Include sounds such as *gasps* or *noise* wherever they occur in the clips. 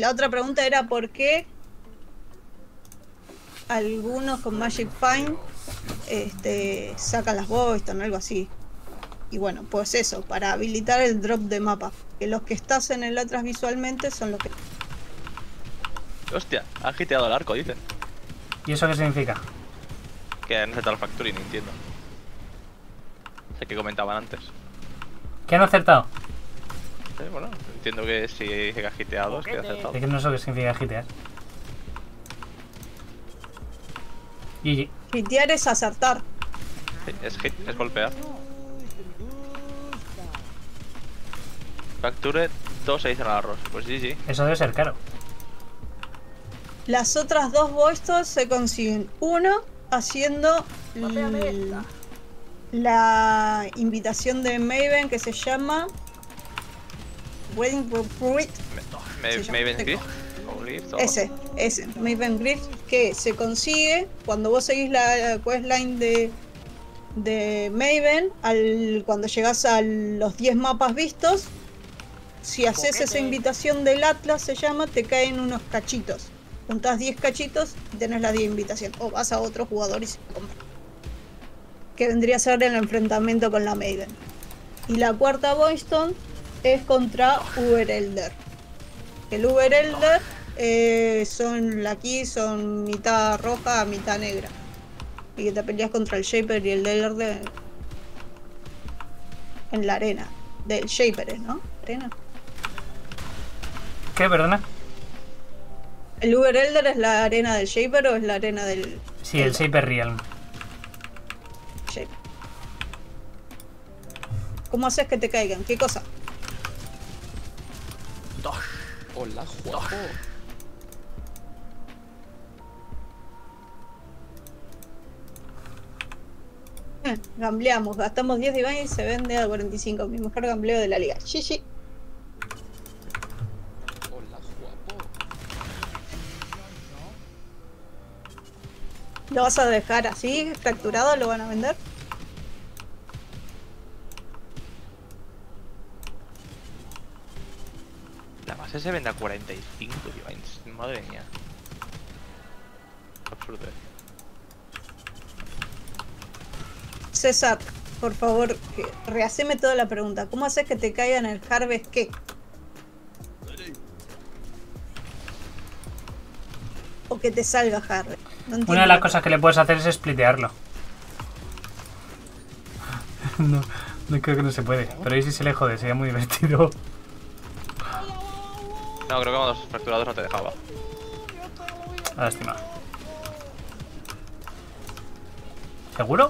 La otra pregunta era por qué algunos con Magic Find este, sacan las o algo así. Y bueno, pues eso, para habilitar el drop de mapa. Que los que estás en el atrás visualmente son los que... Hostia, ha giteado el arco, dicen. ¿Y eso qué significa? Que han acertado el Factory, no entiendo. Sé que comentaban antes. ¿Qué han acertado? Sí, bueno, entiendo que si dice es que acertado. Es que no sé qué significa gitear. GG. Gitear es acertar. Sí, es hit, es golpear. Facture 2 se dice al arroz. Pues sí, sí. Eso debe ser caro. Las otras dos boistos se consiguen. Uno, haciendo la invitación de Maven que se llama Wedding Fruit. Maven Griff. Ese, ese, Maven Griff, que se consigue cuando vos seguís la questline de, de Maven, al, cuando llegas a los 10 mapas vistos, si haces esa invitación del Atlas, se llama, te caen unos cachitos. Juntás 10 cachitos y tenés las 10 invitaciones. O vas a otro jugador y se compra. Que vendría a ser el enfrentamiento con la Maiden. Y la cuarta Boystone es contra Uber Elder. El Uber Elder eh, son aquí son mitad roja, mitad negra. Y que te peleas contra el Shaper y el Elder en la arena. Del Shaper, ¿no? Arena. ¿Qué, perdona? ¿El Uber Elder es la arena del Shaper o es la arena del.? Sí, el Shaper Realm. Shaper. ¿Cómo haces que te caigan? ¿Qué cosa? Hola, guapo. Eh, gambleamos, gastamos 10 de y se vende a 45. Mi mejor gambleo de la liga. ¿Lo vas a dejar así, fracturado? ¿Lo van a vender? Base se vende a 45, Divines. Madre mía. Absurdo. Eh. César, por favor, rehaceme toda la pregunta. ¿Cómo haces que te caiga en el Harvest qué? O que te salga Harvest. Una de las cosas que le puedes hacer es splitearlo. *laughs* no, no creo que no se puede. Pero ahí sí se le jode, sería muy divertido. No, creo que con los fracturados no te dejaba. Lástima. ¿Seguro?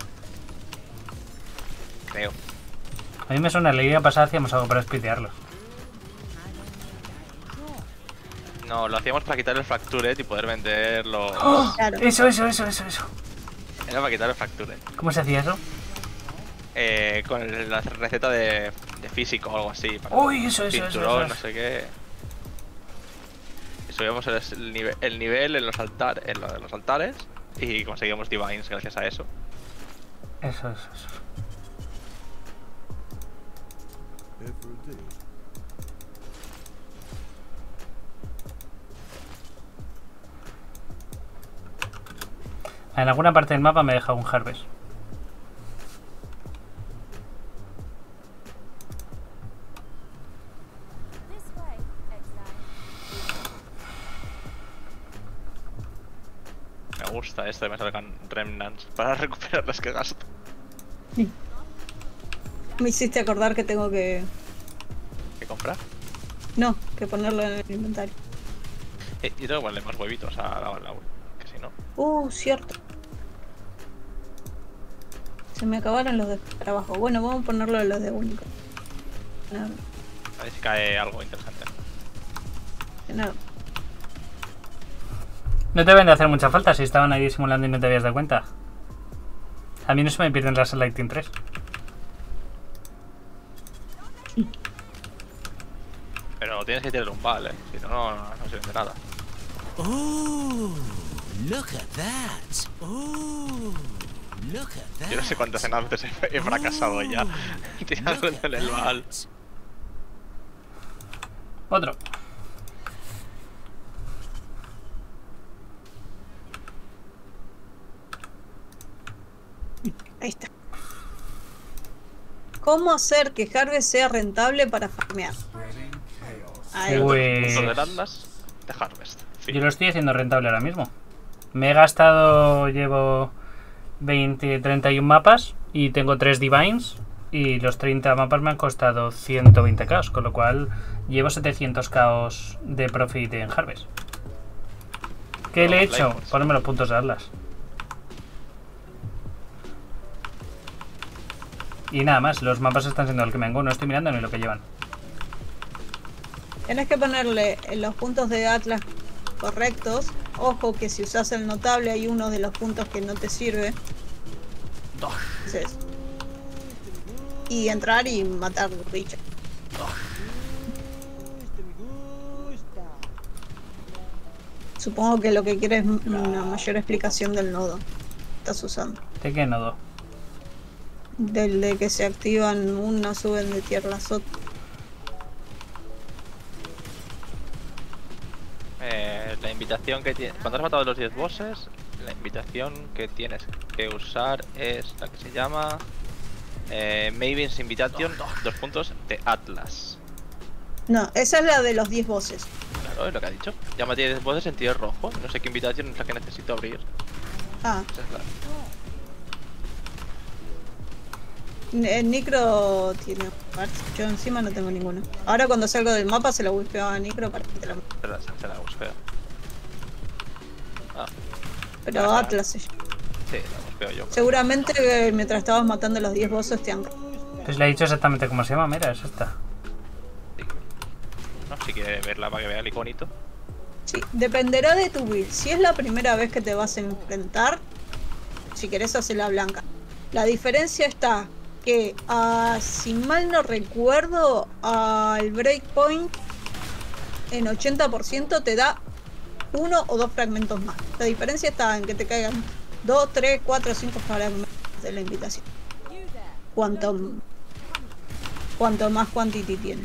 Creo. A mí me suena, la idea pasada hacíamos algo para splitearlo. No, lo hacíamos para quitar el fracture y poder venderlo. ¡Oh! Eso, eso, eso, eso, eso. Era para quitar el fracture. ¿Cómo se hacía eso? Eh, con la receta de, físico o algo así. Uy, eso, eso, eso, no sé qué. Subíamos el, nivel, el nivel en los, altar, en los altares y conseguíamos divines gracias a eso. Eso, eso, eso. En alguna parte del mapa me deja un Harvest. Gusta esto de me salgan remnants para *laughs* recuperar las que gasto. Me hiciste acordar que tengo que... ¿Que comprar? No, que ponerlo en el inventario. Eh, yo tengo que ponerle más huevitos a la, la, que si no. Uh, cierto. Se me acabaron los de trabajo. Bueno, vamos a ponerlo en los de único. A ver si cae algo interesante. No. No te deben de hacer mucha falta si estaban ahí simulando y no te habías dado cuenta. A mí no se me pierden las Lighting 3. Pero tienes que tirar un bal, eh. Si no, no, no, se vende nada. Oh, look at that. Oh. Yo no sé cuántas veces he fracasado ya *laughs* tirando el bal. Otro. Ahí está. ¿Cómo hacer que Harvest sea rentable para farmear? Ahí. Pues- de Harvest. Fin. Yo lo estoy haciendo rentable ahora mismo. Me he gastado, llevo 20, 31 mapas y tengo 3 Divines y los 30 mapas me han costado 120 chaos, con lo cual llevo 700 chaos de profit en Harvest. ¿Qué le he hecho? Ponerme los puntos de Atlas. Y nada más, los mapas están siendo el que me vengo, no estoy mirando ni lo que llevan. Tienes que ponerle en los puntos de Atlas correctos. Ojo que si usas el notable hay uno de los puntos que no te sirve. Entonces, y entrar y matar bichos. Supongo que lo que quieres es una mayor explicación del nodo estás usando. ¿De qué nodo? Del de que se activan una, suben de tierra a otra. Eh, la invitación que tienes. Cuando has matado los 10 bosses, la invitación que tienes que usar es la que se llama. Eh, Maven's Invitation, dos puntos de Atlas. No, esa es la de los 10 bosses. Claro, es lo que ha dicho. Llama 10 bosses en tier rojo. No sé qué invitación es la que necesito abrir. Ah, Esa es la- el Nicro tiene parts. Yo encima no tengo ninguno. Ahora cuando salgo del mapa se lo whispeo a Nicro para que te la se la, se la buspeo. Ah, Pero Ah. Atlas sí, la buspeo yo. Seguramente eh, mientras estabas matando los 10 bosses te han... Pues le he dicho exactamente cómo se llama, mira, es esta. Sí. No, si quiere verla para que vea el iconito. Sí, dependerá de tu build. Si es la primera vez que te vas a enfrentar, si querés hacerla blanca. La diferencia está que, ah, si mal no recuerdo, al breakpoint en 80% te da uno o dos fragmentos más. La diferencia está en que te caigan 2, 3, 4, 5 fragmentos de la invitación. Cuanto, cuanto más quantity tiene.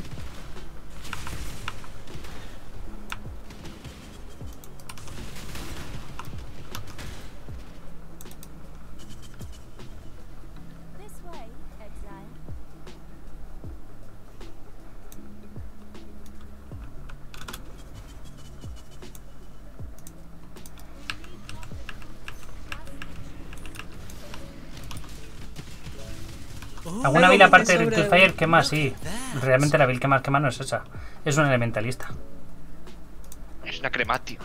¿Alguna build que aparte te de Ritual Fire quema? Sí. Realmente la build que más quema no es esa. Es un elementalista. Es una crematio.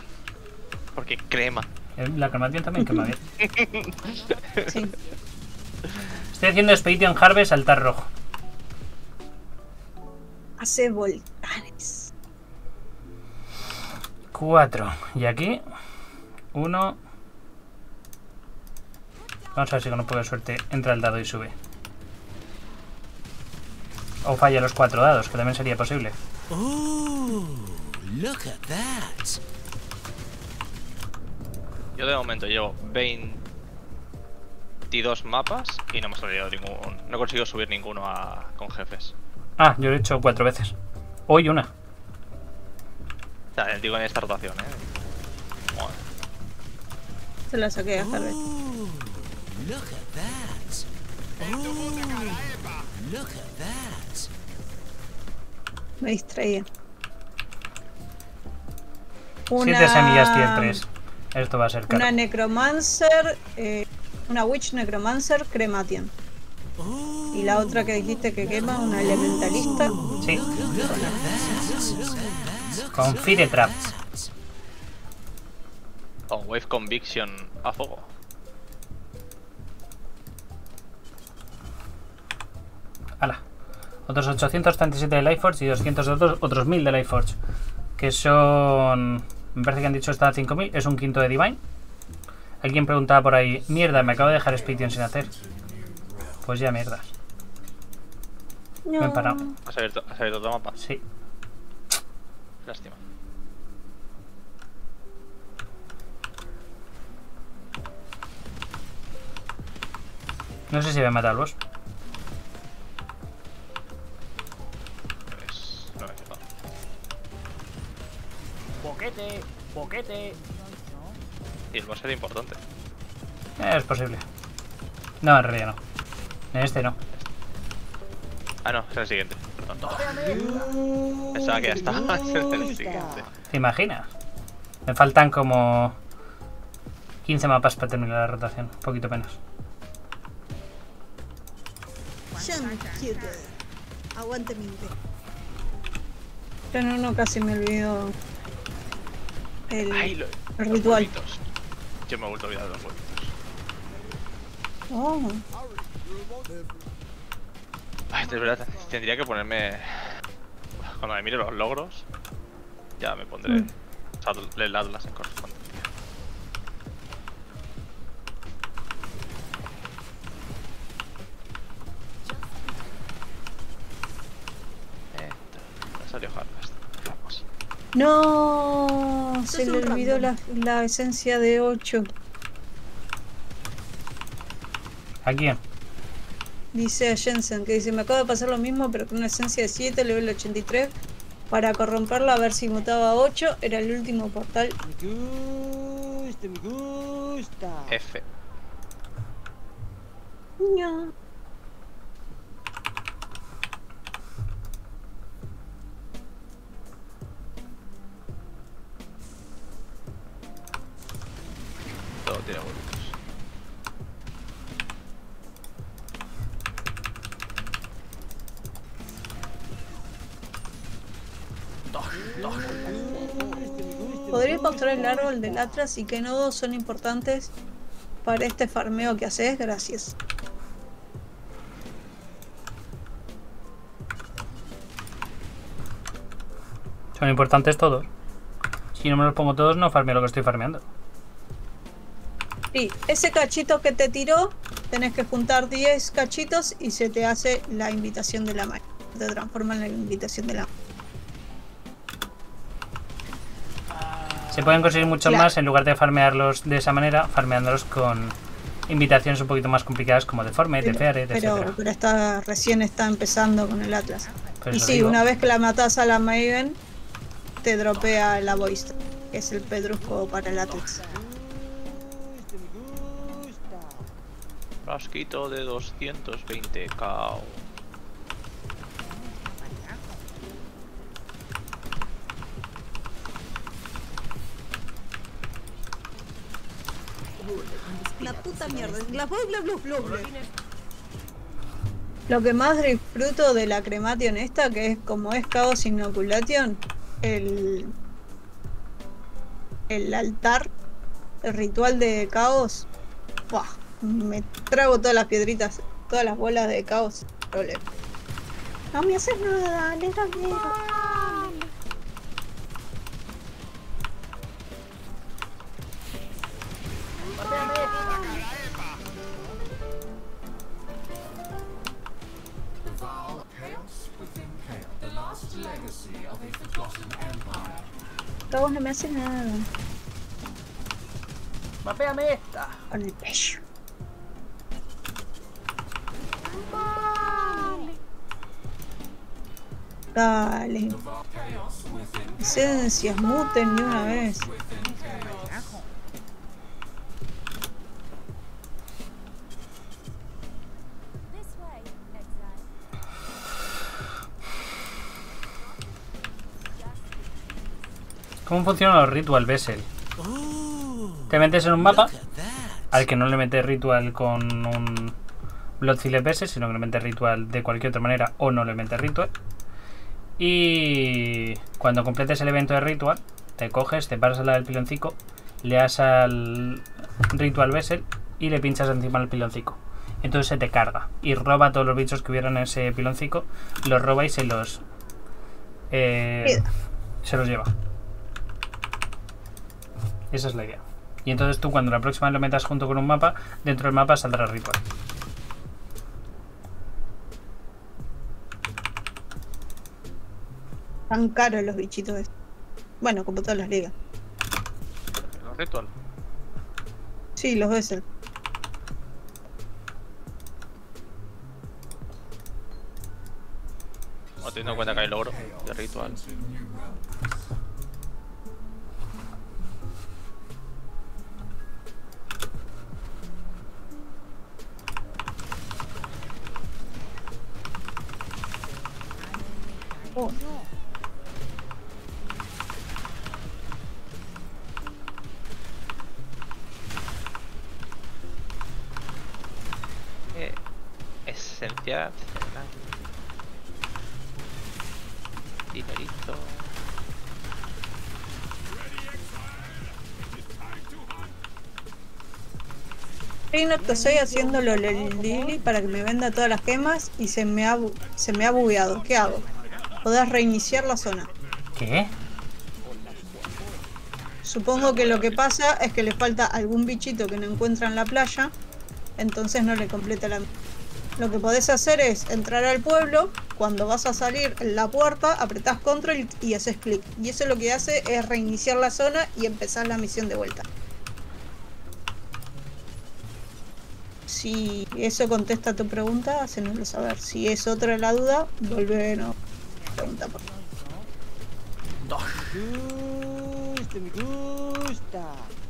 Porque crema. Eh, La cremación también quema bien. *laughs* Sí. Estoy haciendo Expedition Harvest altar rojo. Hace volcanes. 4. Y aquí. 1. Vamos a ver si con un poco de suerte entra el dado y sube. O falla los cuatro dados, que también sería posible. Oh, look at that. Yo de momento llevo 22 mapas y no hemos salido ningún. No he conseguido subir ninguno a, con jefes. Ah, yo lo he hecho cuatro veces. Hoy una. O sea, digo en esta rotación, eh. Se la saqué a Harvest. Oh, look at that. Oh, look at that. Me distraía. Siete semillas tier 3. Esto va a ser caro. Una Necromancer. eh, una Witch Necromancer Cremation. Oh, Y la otra que dijiste que quema, una Elementalista. Sí. Con Fire Trap. Con Wave Conviction a fuego. Hala. Otros 837 de Lifeforge y 200 de otros, otros 1000 de Lifeforge. Que son. Me parece que han dicho está 5000. Es un quinto de Divine. Alguien preguntaba por ahí. Mierda, me acabo de dejar Expedition sin hacer. Pues ya mierdas. Me he parado. ¿Has abierto, has abierto otro mapa? Sí. Lástima. No sé si voy a matar al boss. Boquete, boquete. Y el boss era importante. Es posible. No, en realidad no. En este no. Ah, no, es el siguiente. Perdón. Pensaba que ya estaba *laughs* en el siguiente. ¿Te imaginas? Me faltan como 15 mapas para terminar la rotación. Un poquito menos. Aguante mi Pero no, no, casi me olvido. El, Ay, lo- el los ritual. huevitos. Yo me he vuelto a olvidar de los huevitos. Oh, Ay, de verdad, tendría que ponerme. Cuando me mire los logros, ya me pondré Mm. El Atlas en correspondencia. Esto, me salió Harvest. No, se es le olvidó la, la esencia de 8. ¿A quién? Dice a Jensen que dice: Me acaba de pasar lo mismo, pero con una esencia de 7, level 83. Para corromperla, a ver si mutaba a 8. Era el último portal. Me gusta, me gusta. F. No. Todo tiene huevitos. ¿Podrías mostrar el árbol del Atlas y qué nodos son importantes para este farmeo que haces? Gracias. Son importantes todos. Si no me los pongo todos, no farmeo lo que estoy farmeando. Sí, ese cachito que te tiró, tenés que juntar 10 cachitos y se te hace la invitación de la mano. Te transforma en la invitación de la. Se pueden conseguir mucho Claro. más en lugar de farmearlos de esa manera, farmeándolos con invitaciones un poquito más complicadas como Deforme, pero, etc. pero está, recién está empezando con el Atlas. Y sí, digo, una vez que la matas a la Maven, te dropea la Voice, que es el pedrusco para el Atlas. Frasquito de 220 k La puta mierda. La bla bla bla bla bla. Lo que más disfruto de la cremation esta, que es como es Chaos Inoculation, el, el altar, el ritual de caos, ¡buah! Me trago todas las piedritas, todas las bolas de caos. Problema. No me haces nada, miedo. Caos no me hace nada. Mapéame esta. Con el pecho. Dale. Esencias, muten de una vez. ¿Cómo funcionan los Ritual Vessel? Oh, Te metes en un mapa al que no le metes ritual con un Bloodfield Vessel, sino que le metes ritual de cualquier otra manera o no le metes ritual. Y cuando completes el evento de ritual, te coges, te paras al lado del piloncico, le das al Ritual Vessel y le pinchas encima del piloncico. Entonces se te carga y roba todos los bichos que hubieran en ese piloncico, los roba y se los. eh, se los lleva. Esa es la idea. Y entonces tú cuando la próxima lo metas junto con un mapa, dentro del mapa saldrá ritual. Están caros los bichitos estos. Bueno, como todas las ligas. ¿Los Ritual? Sí, los Vessel. No, teniendo en cuenta que hay logro de Ritual. Oh. Esencia. Dinerito. Estoy haciéndolo el Lily para que me venda todas las gemas y se me ha, bu- se me ha bugueado. ¿Qué hago? Podés reiniciar la zona. ¿Qué? Supongo que lo que pasa es que le falta algún bichito que no encuentra en la playa, entonces no le completa la... Lo que podés hacer es entrar al pueblo, cuando vas a salir en la puerta, apretás control y haces clic. Y eso lo que hace es reiniciar la zona y empezar la misión de vuelta. Si eso contesta tu pregunta, hacénoslo saber. Si es otra la duda, volvenos a preguntar. por favor. Me gusta, me gusta.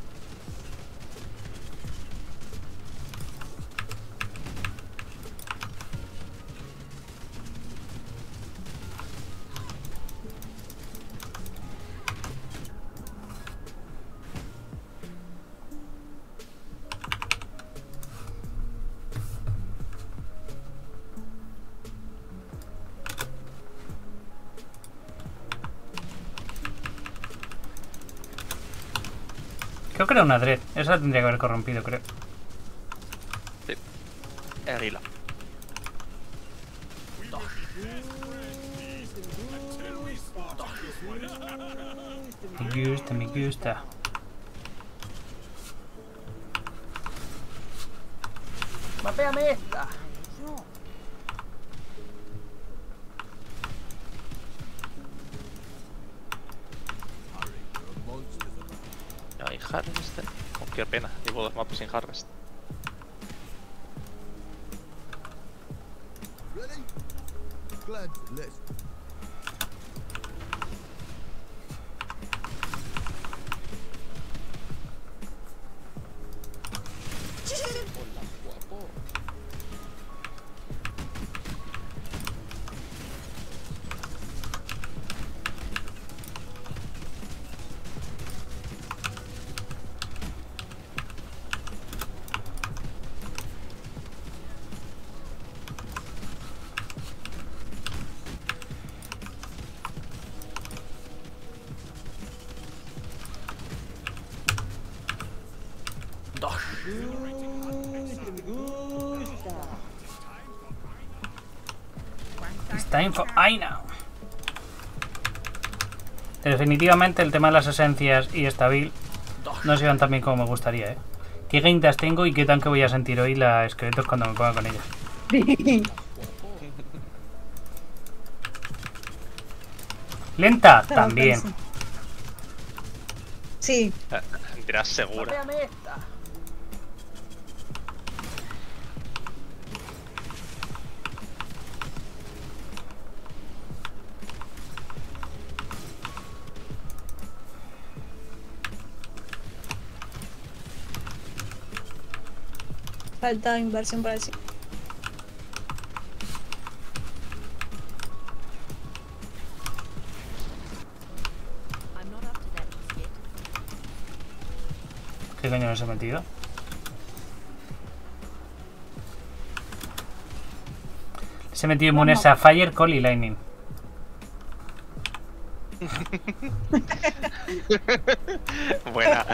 Que era una Dread. Esa la tendría que haber corrompido, creo. Sí. Erila. Me gusta, me gusta. Definitivamente el tema de las esencias y esta build no se van tan bien como me gustaría, ¿eh? ¿Qué gaindas tengo y qué tanque voy a sentir hoy la esqueletos cuando me ponga con ellas? *laughs* Lenta, también. Sí, Dirás segura. Falta inversión para yet. ¿Qué coño les he metido? Les he metido inmunes a Fire, Call y Lightning. *laughs* Buena.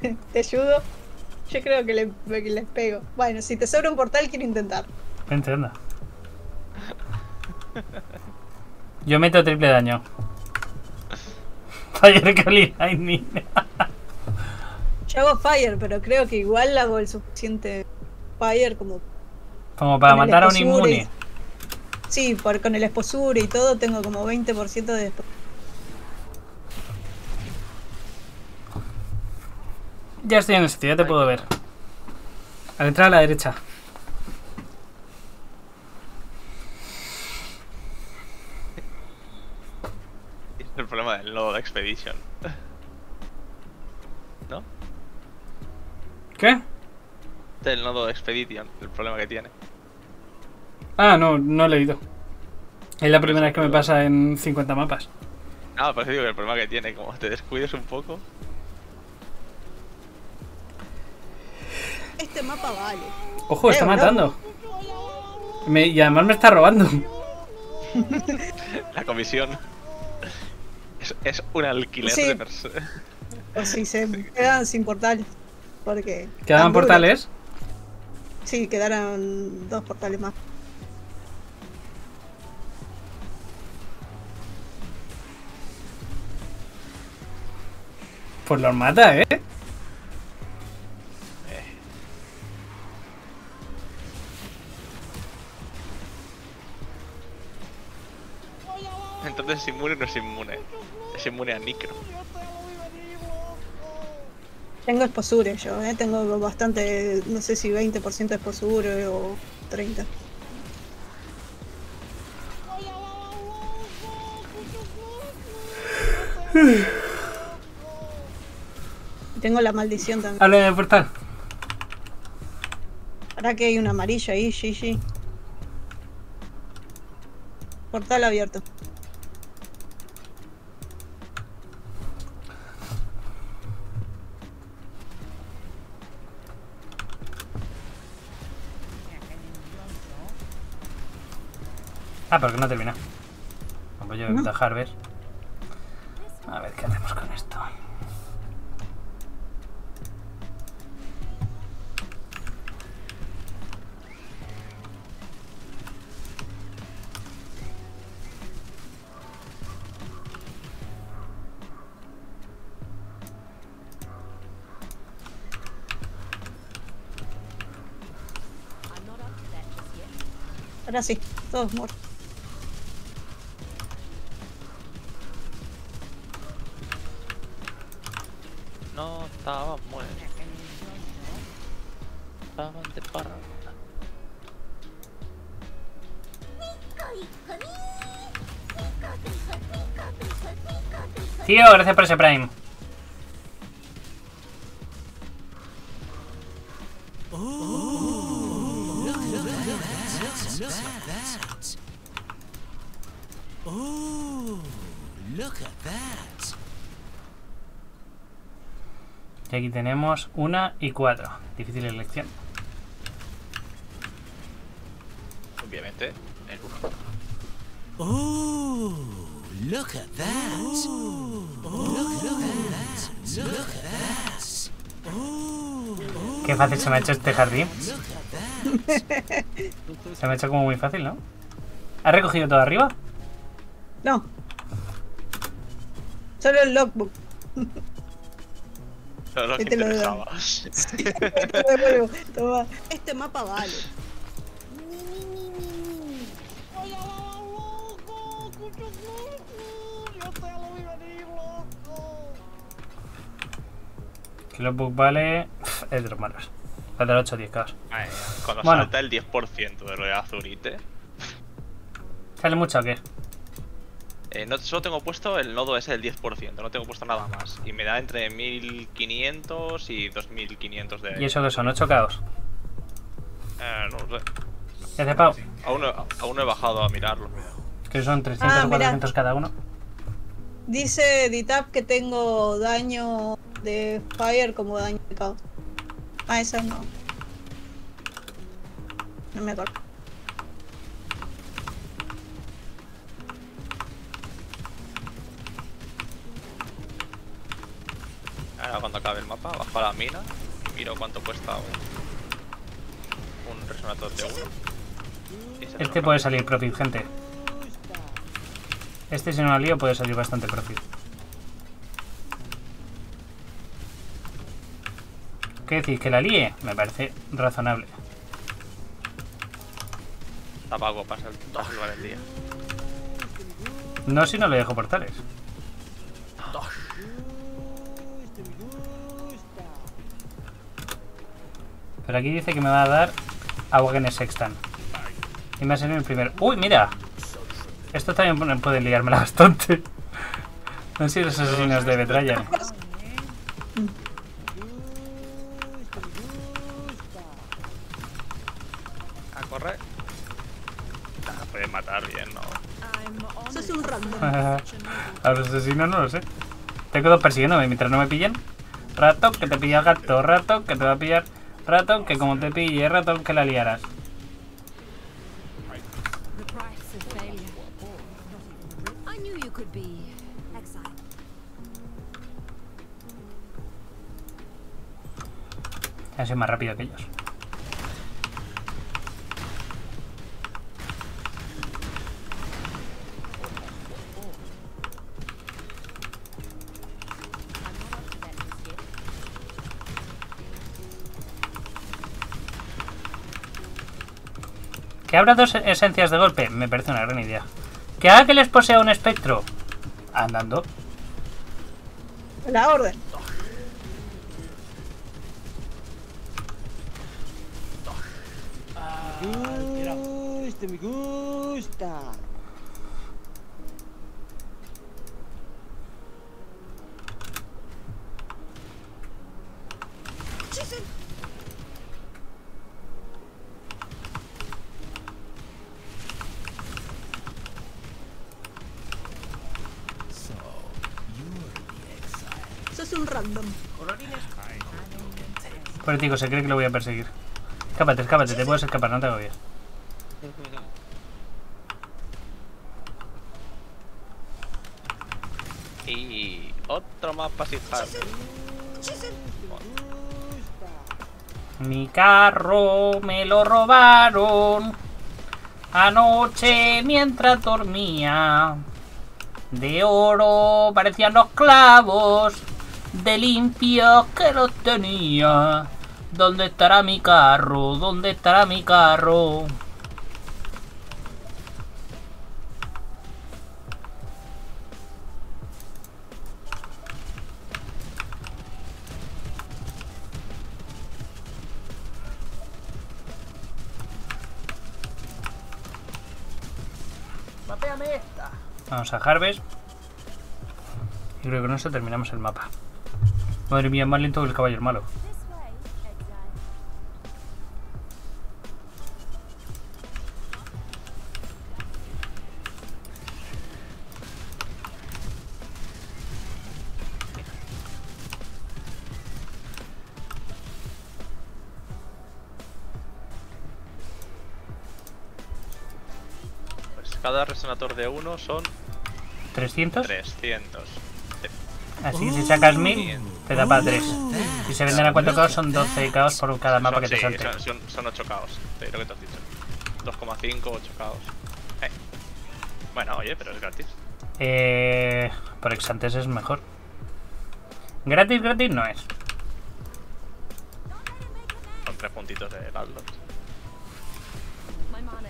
*laughs* ¿Te ayudo? Yo creo que, le- que les pego. Bueno, si te sobra un portal, quiero intentar. Vente, anda. Yo meto triple daño. *laughs* Fire, Lightning. *laughs* Yo hago fire, pero creo que igual hago el suficiente fire como. Como para matar a un y- inmune. Sí, por, con el exposure y todo tengo como 20% de. Ya estoy en el sitio, ya te puedo ver. Al entrar a la derecha. Es el problema del nodo de Expedition. ¿No? ¿Qué? Del nodo de Expedition, el problema que tiene. Ah, no, no he leído. Es la primera vez que me pasa en 50 mapas. Ah, pues digo que el problema que tiene, como te descuides un poco. Este mapa vale. Ojo, está Eh, bro. matando. Me- y además me está robando. La comisión. Es, es un alquiler Sí. de personas. O si se quedan sin portales. Porque. ¿Quedaban portales? Sí, quedaron dos portales más. Pues los mata, ¿eh? Entonces es inmune o no es inmune. Es inmune a Nicro. Tengo exposure yo, ¿eh? Tengo bastante. No sé si 20% de exposure o 30%. Tengo la maldición también. Hable de portal. Ahora que hay una amarilla ahí, GG. Portal abierto. Ah, porque no termina. Pues yo No. dejar ver. A ver qué hacemos con esto. Ahora sí, todos muertos. Gracias por ese Prime. Y aquí tenemos una y cuatro. Difícil elección. Obviamente, el uno. Oh, look at that. Oh, look, look at that. Look at that. Oh, Qué fácil se me ha hecho este jardín. Se me ha hecho como muy fácil, ¿no? ¿Has recogido todo arriba? No. Solo el logbook. Pero lo que te lo interesaba. Te *laughs* devuelvo. Toma. Este mapa vale. Que los book vale. Es de los malos. El del 8 o 10 k Ay, Cuando Bueno. salta el 10% de lo de Azurite. ¿Sale mucho o qué? Eh, no, solo tengo puesto el nodo ese del 10%, no tengo puesto nada más. Y me da entre 1500 y 2500 de. ¿Y eso que son? ¿8 caos? Eh, no lo sé. ¿Qué hace Pau? Aún no, aún no he bajado a mirarlo. Que son 300 Ah, o mira. 400 cada uno. Dice Ditap que tengo daño de fire como daño de caos. Ah, eso no. No me acuerdo. Ahora cuando acabe el mapa, bajo a la mina y miro cuánto cuesta un, un resonator de uno. Este puede salir profit, gente. Este si no lo lío puede salir bastante profit. ¿Qué decís? ¿Que la líe? Me parece razonable. Está sal- para salvar el día. No si no le dejo portales. Pero aquí dice que me va a dar agua en sextan. Y me ha salido el primer. ¡Uy, mira! Esto también pu- puede liármela bastante. *laughs* No sé si los asesinos de Betrayan. A correr. Nah, puede matar bien, ¿no? Eso es un random. Asesinos no lo sé. Tengo dos persiguiéndome mientras no me pillen. Ratón que te pilla el gato, ratón que te va a pillar. Ratón que como te pille, ratón que la liarás. Ya soy más rápido que ellos. Que abra dos esencias de golpe, me parece una gran idea. Que haga que les posea un espectro. Andando. La orden. Me gusta, me gusta. So, you're the exile. Eso es un random. Se cree que lo voy a perseguir. Escápate, escápate, te puedes escapar, no te agobies. Y otro mapa sin hard. Mi carro me lo robaron anoche mientras dormía. De oro parecían los clavos, de limpio que los tenía. ¿Dónde estará mi carro? ¿Dónde estará mi carro? Esta. Vamos a Harvest. Y creo que con eso terminamos el mapa. Madre mía, más lento que el caballo malo. Cada resonator de uno son 300. 300. Así que si sacas 1000, te da para 3. Si se venden a 4 caos, son 12 caos por cada mapa Son- que te sí, salte. Son, son, son 8 caos, de lo que te has dicho. 2,5, 8 caos. Eh. Bueno, oye, pero es gratis. Eh, por Exantes es mejor. Gratis, gratis no es.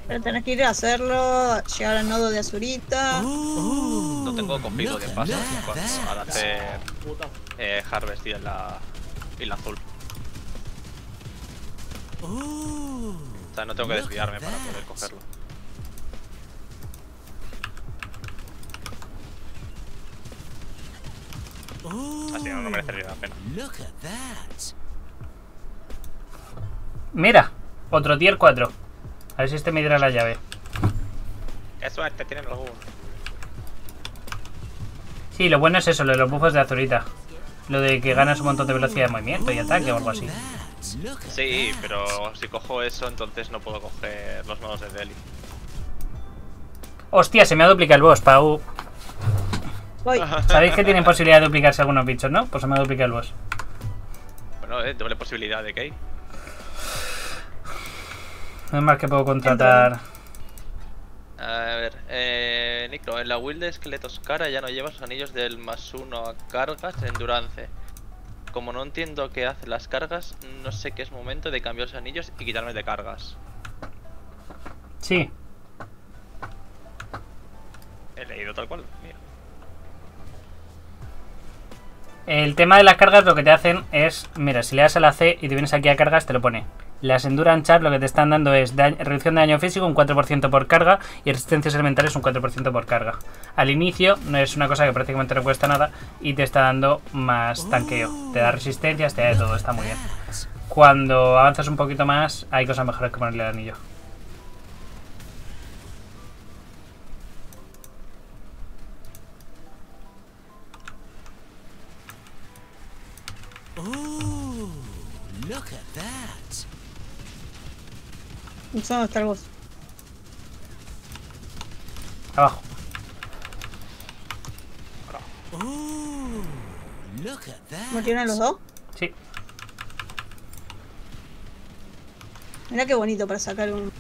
Pero tenés que ir a hacerlo, llegar al nodo de Azurita. Oh, Lo tengo paso that. cuando- al hacer eh, Harvest y en la, y la azul. Oh, O sea, no tengo que desviarme para poder cogerlo. Así que no me merecería la pena. that. Mira, otro tier 4. A ver si este me dirá la llave. Qué suerte tienen algunos. Sí, lo bueno es eso, lo de los buffos de Azurita. Lo de que ganas un montón de velocidad de movimiento y ataque o algo así. Sí, pero si cojo eso, entonces no puedo coger los nodos de Delhi. Hostia, se me ha duplicado el boss, Pau. Voy. *laughs* Sabéis que tienen posibilidad de duplicarse algunos bichos, ¿no? Pues se me ha duplicado el boss. Bueno, eh, doble posibilidad de que hay. No es más que puedo contratar. A ver, eh, Nicro, en la build de esqueletos cara ya no llevas anillos del más uno a cargas de endurance. Como no entiendo qué hacen las cargas, no sé qué es momento de cambiar los anillos y quitarme de cargas. Sí, He leído tal cual. Mira. El tema de las cargas lo que te hacen es, mira, si le das a la C y te vienes aquí a cargas, te lo pone. Las Endurance Chart lo que te están dando es reducción de daño físico un 4% por carga y resistencias elementales un 4% por carga. Al inicio no es una cosa que prácticamente no cuesta nada y te está dando más tanqueo. Te da resistencias, te da de todo, está muy bien. Cuando avanzas un poquito más hay cosas mejores que ponerle el anillo. Dónde está el boss. Abajo. ¿Murieron los dos? Sí. Mira qué bonito para sacar un.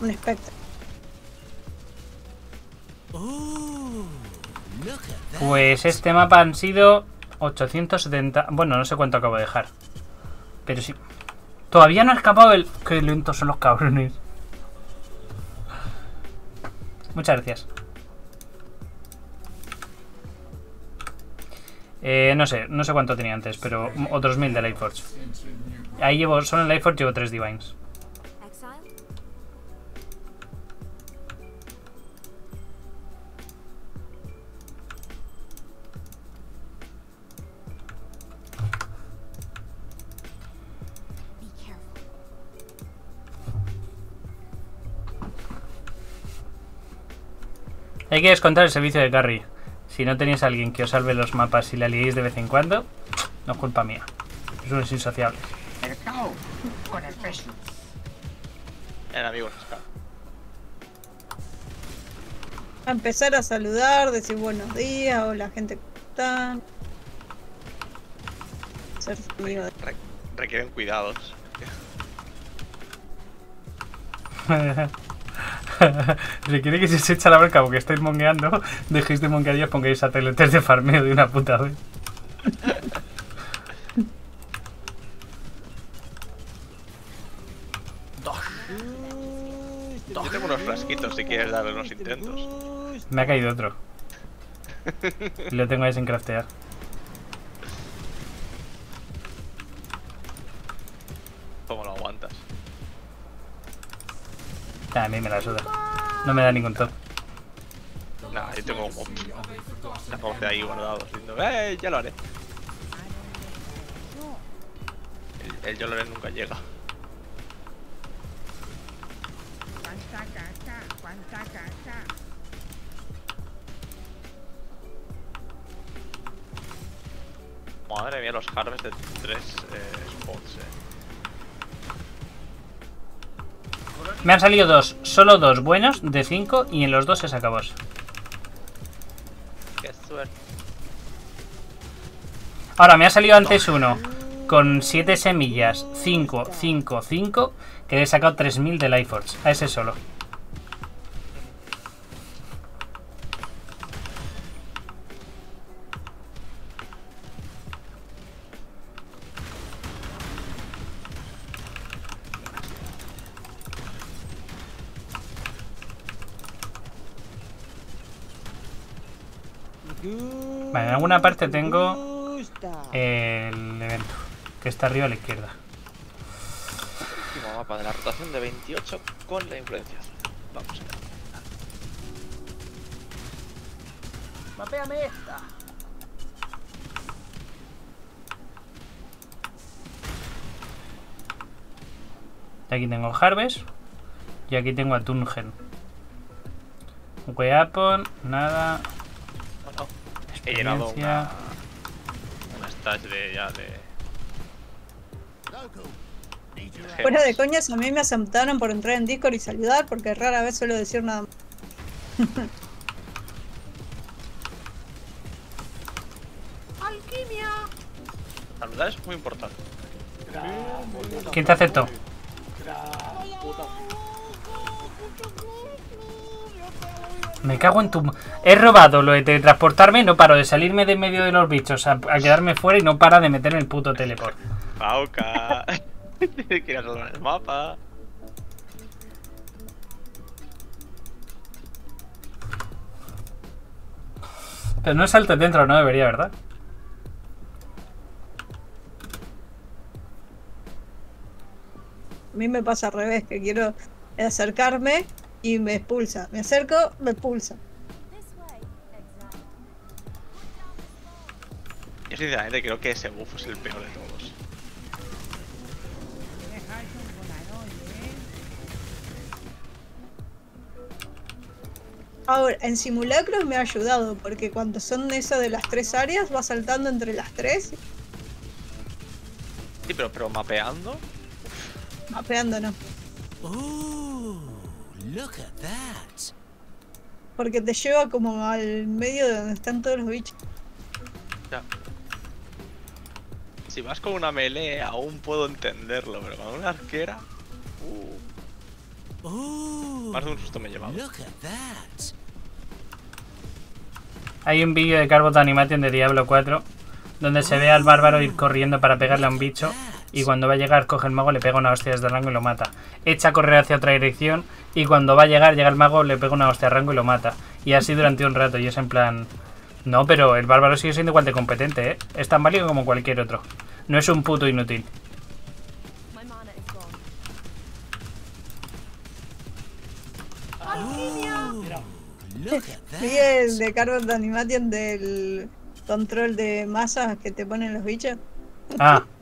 Un espectro. Pues este mapa han sido 870. Bueno, no sé cuánto acabo de dejar. Pero sí. Todavía no ha escapado el. Qué lentos son los cabrones. Muchas gracias. Eh, no sé, no sé cuánto tenía antes, pero otros mil de Lightforge. Ahí llevo, solo en Lightforge llevo tres Divines. Hay que descontar el servicio de carry. Si no tenéis a alguien que os salve los mapas y la liéis de vez en cuando, no es culpa mía. Es unos insociables. Mercado con el peso. En amigos, Ska. A empezar a saludar, decir buenos días, hola gente, ¿cómo están? Ser amigo de... Re- requieren cuidados. *laughs* *laughs* Requiere que si se echa la bronca porque estáis mongueando, dejéis de monguear y os pongáis satélites de farmeo de una puta vez. Yo tengo unos frasquitos si quieres darle unos intentos. Me ha caído otro. Y *laughs* lo tengo ahí sin craftear. Ah, A mí me la suda. No me da ningún top. Nah, yo tengo como 14 ahí guardados diciendo, ¡eh! Ya lo haré. El, el yo lo haré nunca llega. Cuánta caca, cuánta caca. Madre mía, los harvests de 3 spots, eh. Me han salido dos, solo dos buenos de cinco y en los dos se saca boss. Qué suerte. Ahora, me ha salido antes uno con 7 semillas, 5, 5, 5, que le he sacado 3000 de Lifeforce. A ese solo. Vale, en alguna parte tengo el evento, que está arriba a la izquierda. Último mapa de la rotación de 28 con la influencia. Vamos a ver. Mapéame esta. Aquí tengo Harvest y aquí tengo a Tungen. Weapon, nada. He llenado una, una stash de ya de. Fuera de coñas, a mí me aceptaron por entrar en Discord y saludar, porque rara vez suelo decir nada más. *laughs* Saludar es muy importante. ¿Quién te aceptó? Me cago en tu... He robado lo de teletransportarme y no paro de salirme de en medio de los bichos a, a quedarme fuera y no para de meterme el puto teleport. Pauca. *laughs* Quieres salvar el mapa. Pero no salto dentro, no debería, ¿verdad? A mí me pasa al revés, que quiero acercarme y me expulsa. Me acerco, me expulsa. Yo sinceramente creo que ese buff es el peor de todos. Ahora, en simulacros me ha ayudado, porque cuando son eso de las tres áreas, va saltando entre las tres. Sí, pero, pero mapeando. Mapeando no. Oh. Porque te lleva como al medio de donde están todos los bichos. Ya. Si vas con una melee aún puedo entenderlo, pero con una arquera. Uh, más de un susto me he llevado. look at that. Hay un vídeo de Carbot Animation de Diablo 4 donde se ve al bárbaro ir corriendo para pegarle a un bicho y cuando va a llegar coge el mago, le pega una hostia desde el rango y lo mata. Echa a correr hacia otra dirección y cuando va a llegar, llega el mago, le pega una hostia al rango y lo mata. Y así durante un rato y es en plan... No, pero el bárbaro sigue siendo igual de competente, ¿eh? Es tan válido como cualquier otro. No es un puto inútil. That. el de Carbon Animation del control de masas que te ponen los bichos. Ah, *laughs*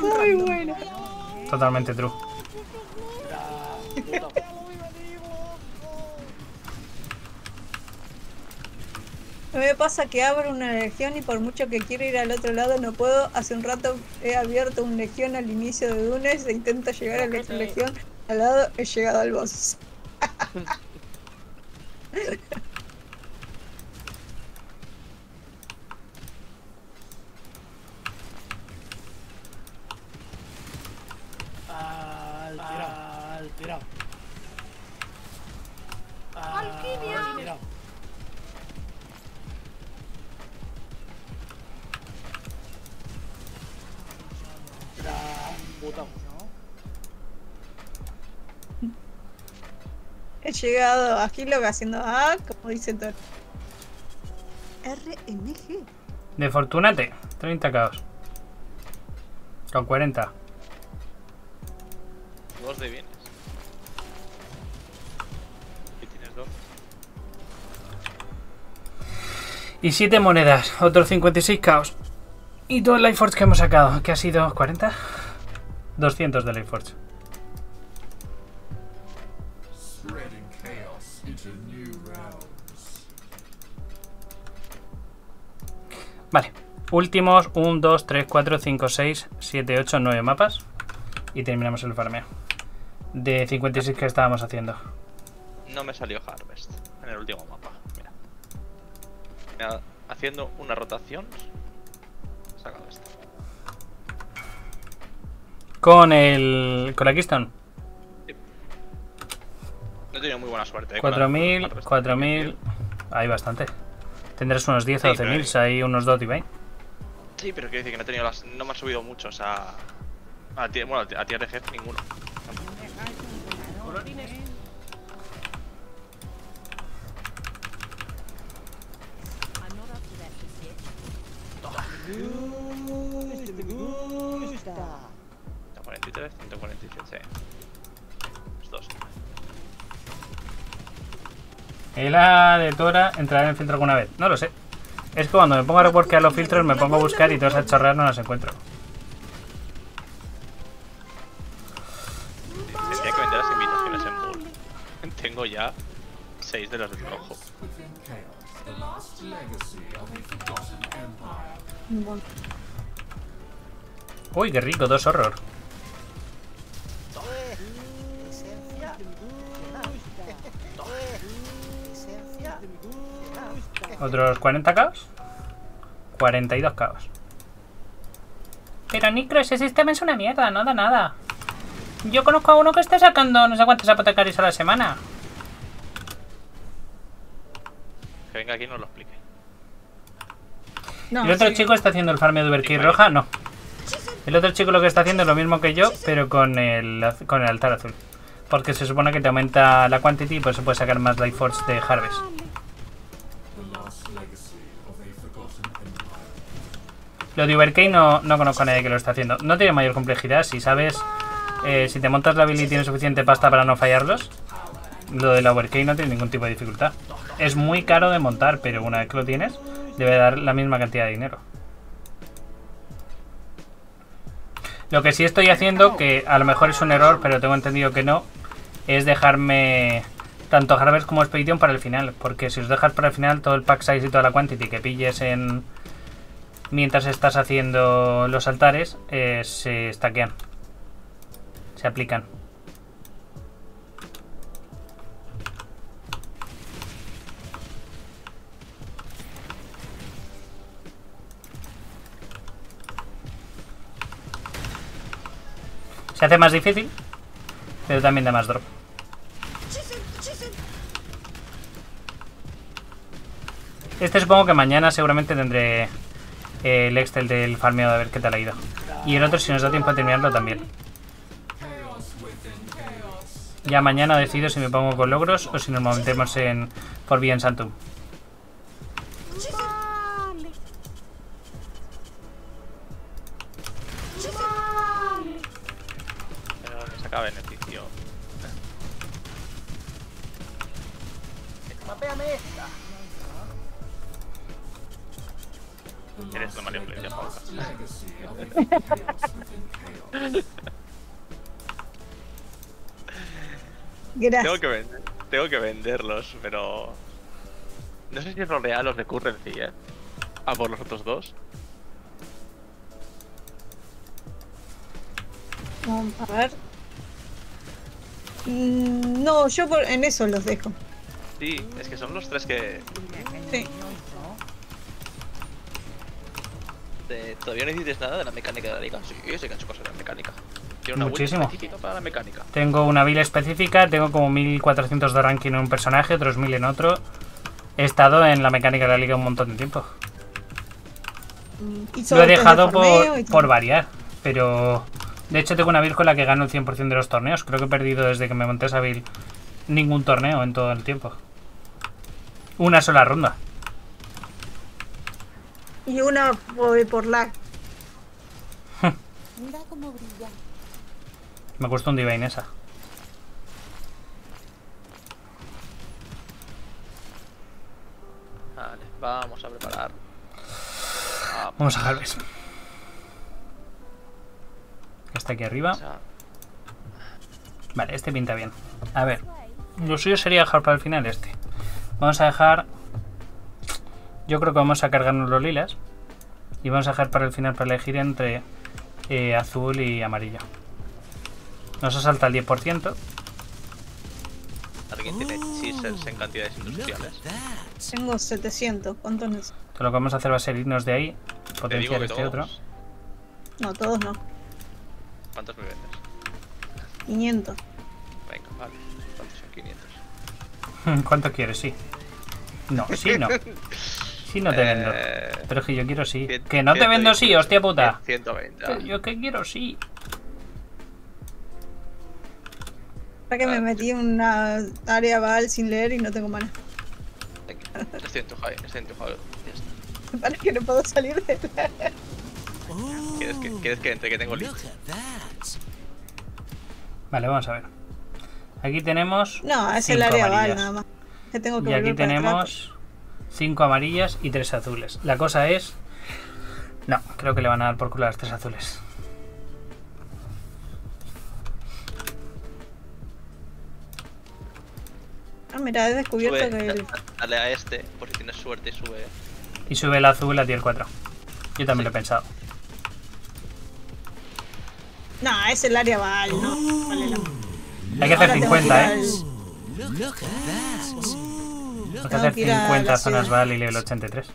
Muy bueno. totalmente true. A mí me pasa que abro una legión y por mucho que quiero ir al otro lado no puedo. Hace un rato he abierto una legión al inicio de Dunes e intento llegar a la otra legión. Al lado he llegado al boss. *laughs* Al tirado. Al tirado. Al tirado. Puta. He llegado a Hillock haciendo A, como dice Thor. RNG. De Fortunate, 30 caos. Con 40. Dos de bienes. Y tienes dos. Y 7 monedas, otros 56 caos. Y todo el Lifeforge que hemos sacado, que ha sido 40. 200 de Lifeforge. Spreading chaos into new realms. Vale, últimos 1, 2, 3, 4, 5, 6, 7, 8, 9 mapas. Y terminamos el farmeo. De 56 que estábamos haciendo. No me salió Harvest en el último mapa. Mira. Mira, haciendo una rotación. he Sacado esto. Con el. Con la Keystone. No he tenido muy buena suerte. eh, con la 4000, Harvest. 4000. Hay bastante. Tendrás unos 10 o Sí, 12 mil, pero- hay unos 2 Divine. Sí, pero quiero decir que no he tenido las. No me han subido mucho, o sea. A bueno, a ti RG ninguno. Yet. 143, 147, sí. Los dos. El de Tora entrará en el filtro alguna vez. No lo sé. Es que cuando me pongo a reworkear los filtros me pongo a buscar y todos a chorrear no los encuentro. Tengo ya 6 de las del rojo. Uy, qué rico, dos horror. Otros 40 caos. 42 caos. Pero Nicro, ese sistema es una mierda, no da nada. Yo conozco a uno que está sacando no sé cuántos apotecarios a la semana. Que venga aquí y nos lo explique. no, el otro sí. chico está haciendo el farmeo de Uberkey Sí, roja, no. El otro chico lo que está haciendo es lo mismo que yo, pero con el, con el altar azul. Porque se supone que te aumenta la quantity y por eso puedes sacar más Life Force de Harvest. Lo de Uberkey no, no conozco a nadie que lo esté haciendo. No tiene mayor complejidad. Si sabes, eh, si te montas la build y tienes suficiente pasta para no fallarlos, lo de la Uberkey no tiene ningún tipo de dificultad. Es muy caro de montar, pero una vez que lo tienes, debe dar la misma cantidad de dinero. Lo que sí estoy haciendo, que a lo mejor es un error, pero tengo entendido que no, es dejarme tanto Harvest como Expedition para el final. Porque si os dejas para el final todo el pack size y toda la quantity que pilles en, mientras estás haciendo los altares, eh, se stackean. Se aplican. Se hace más difícil, pero también da más drop. Este supongo que mañana seguramente tendré eh, el Excel del farmeo de ver qué tal ha ido. Y el otro si nos da tiempo a terminarlo también. Ya mañana decido si me pongo con logros o si nos metemos en Forbidden Santum. Pero le saca beneficio. Mapéame esta. Eres un Mario Play, ya Juanca. Legacy of infinite chaos within chaos. Tengo Gracias. que, vender, tengo que venderlos, pero... No sé si es lo real o recurrency, ¿eh? A por los otros dos. Vamos a ver. Mm, No, yo por- en eso los dejo. Sí, es que son los tres que... Sí. de- todavía no dices nada de la mecánica de la liga. Sí, sí que ha hecho cosas de la mecánica. Una Muchísimo. específica para la mecánica. Tengo una build específica, tengo como 1400 de ranking en un personaje, otros 1000 en otro. He estado en la mecánica de la liga un montón de tiempo. Mm, y Lo he de dejado por variar, pero de hecho tengo una build con la que gano el 100% de los torneos. Creo que he perdido desde que me monté esa build ningún torneo en todo el tiempo. Una sola ronda. Y una por, por lag. *laughs* Mira cómo brilla. Me cuesta un divine esa. Vale, vamos a preparar. Vamos a Harvest. Está aquí arriba. Vale, este pinta bien. A ver, lo suyo sería dejar para el final este. Vamos a dejar... Yo creo que vamos a cargarnos los lilas. Y vamos a dejar para el final para elegir entre eh, azul y amarillo. Nos ha saltado el 10%. alguien tiene chisels en cantidades industriales. Tengo 700. ¿Cuántos necesito? Entonces lo que vamos a hacer va a ser irnos de ahí. Potenciar este otro. No, todos no. ¿Cuántos me vendes? 500. Venga, vale. ¿Cuántos son 500? *laughs* ¿Cuánto quieres? Sí. No, sí, no. Sí, no te vendo. Eh, Pero es que yo quiero sí. cien- Que no te vendo sí, 118. hostia puta. 120. Pero yo que quiero sí. Para que me Ah, metí en una área Val sin leer y no tengo mana. Estoy en tu high, estoy en tu high. Ya está. *laughs* Para que no puedo salir de la... ¿Quieres que, ¿Quieres que entre que tengo that. Vale, vamos a ver. Aquí tenemos. No, es el cinco área Val amarillas. nada más. Que tengo que Y aquí tenemos 5 amarillas y 3 azules. La cosa es. No, creo que le van a dar por culo a las 3 azules. Ah, mira, he descubierto Sube, que el... dale a este, por si tienes suerte y sube. Y sube el azul a tier 4. Yo también lo he pensado. No, es el área Val, no. Vale, no. Hay que hacer Ahora tengo que ir 50, ¿eh? al- Look at that. Hay que hacer que ir a 50 la zonas. Val y level 83.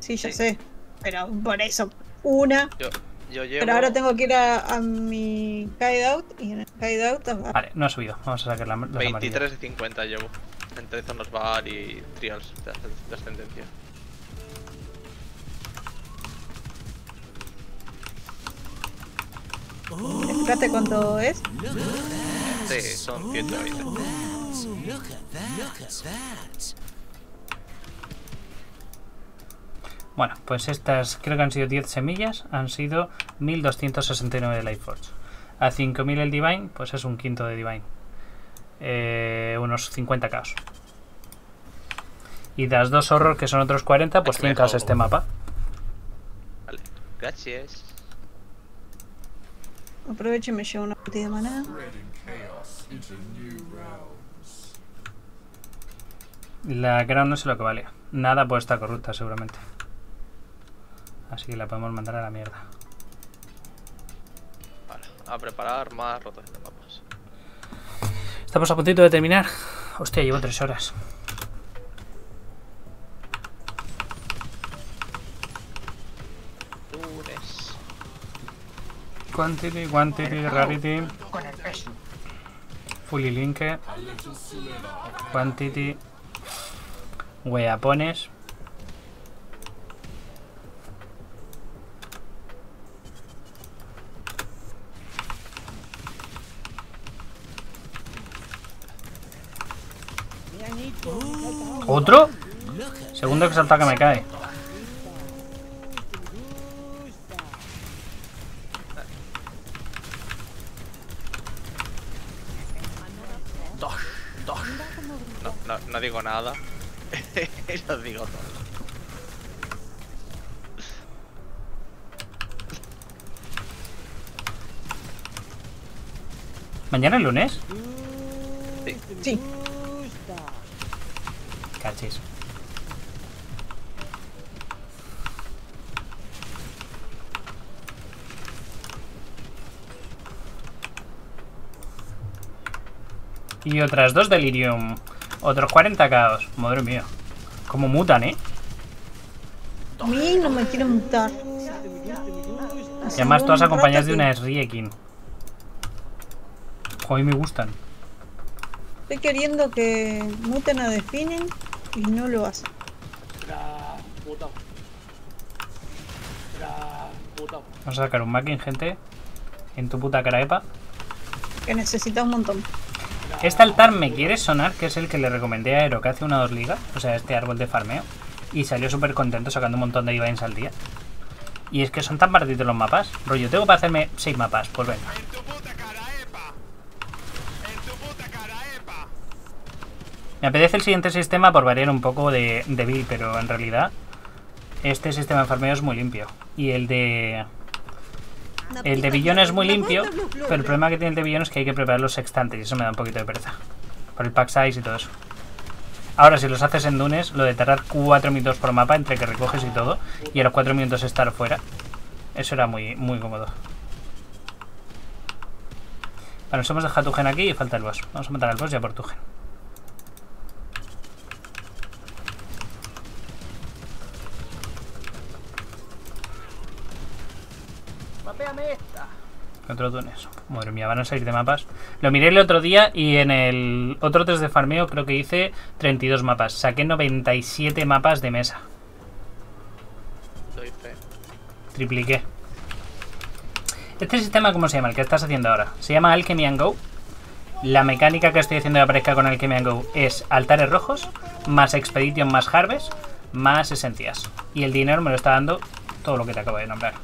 Sí, ya Sí. sé. Pero por eso, una. Yo, yo llevo. Pero ahora tengo que ir a, a mi hideout y en el hideout. a- Vale, no ha subido. Vamos a sacar la, las amarillas. 23 de 50 llevo. Entre zonas bar y trials de ascendencia. Fíjate cuánto es. Sí, son 120. Look at that. Look at that. Bueno, pues estas creo que han sido 10 semillas. Han sido 1269 de Lightforge. A 5000 el Divine, pues es un quinto de Divine. Eh, unos 50 k Y de las dos horror, que son otros 40, pues Es que me 100 k este mapa. Vale. Gracias. Aprovecho y me llevo una botella de maná. La ground no sé lo que vale. Nada pues está corrupta seguramente. Así que la podemos mandar a la mierda. Vale, a preparar más rotación de mapas. Estamos a puntito de terminar. Hostia, llevo tres horas. Lunes. El peso. fully link, quantity, weapones. ¿Otro? Segundo que salta que me cae. Dos, dos. No, no, no digo nada. *laughs* Lo digo todo. ¿Mañana es lunes? Sí, Cachis. Y otras dos Delirium. Otros 40 caos. Madre mía. Como mutan, ¿eh? a mí no me quieren mutar. Y además todas acompañadas de una Riekin. Joder, me gustan. Estoy queriendo que muten a Definen y no lo hacen. Vamos a sacar un Mackin, gente. En tu puta caraepa. Que necesita un montón. Este altar me quiere sonar que es el que le recomendé a Aero que hace una o dos ligas. O sea, este árbol de farmeo. Y salió súper contento sacando un montón de divines al día. Y es que son tan baratitos los mapas. Rollo, tengo para hacerme 6 mapas. Pues venga. Me apetece el siguiente sistema por variar un poco de, de build, pero en realidad este sistema de farmeo es muy limpio. Y el de... El de billón es muy limpio, pero el problema que tiene el de billón es que hay que preparar los sextantes y eso me da un poquito de pereza. Por el pack size y todo eso. Ahora, si los haces en Dunes, lo de tardar 4 minutos por mapa entre que recoges y todo, y a los 4 minutos estar fuera, eso era muy, muy cómodo. Vale, nos hemos dejado Tugen aquí y falta el boss. Vamos a matar al boss ya por Tugen. Esta. Otro Dunes. Madre mía, van a salir de mapas. Lo miré el otro día y en el otro test de farmeo creo que hice 32 mapas. Saqué 97 mapas de mesa. Doy fe. Tripliqué. Este sistema, ¿cómo se llama? El que estás haciendo ahora. Se llama Alchemy and Go. La mecánica que estoy haciendo de aparezca con Alchemy and Go es altares rojos, más Expedition, más Harvest, más esencias. Y el dinero me lo está dando todo lo que te acabo de nombrar.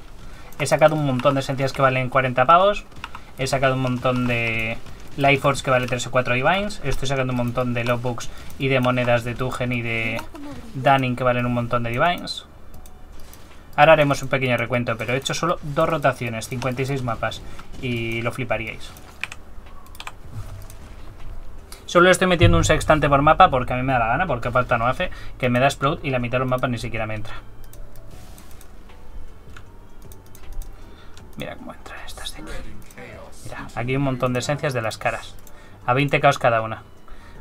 He sacado un montón de esencias que valen 40 pavos. He sacado un montón de Life Force que vale 3 o 4 divines. Estoy sacando un montón de logbooks y de monedas de Tugen y de Dunning que valen un montón de divines. Ahora haremos un pequeño recuento, pero he hecho solo dos rotaciones, 56 mapas. Y lo fliparíais. Solo estoy metiendo un sextante por mapa porque a mí me da la gana, porque falta no hace, que me da Sprout y la mitad de los mapas ni siquiera me entra. Mira cómo entran estas de aquí. Mira, aquí hay un montón de esencias de las caras. A 20 caos cada una.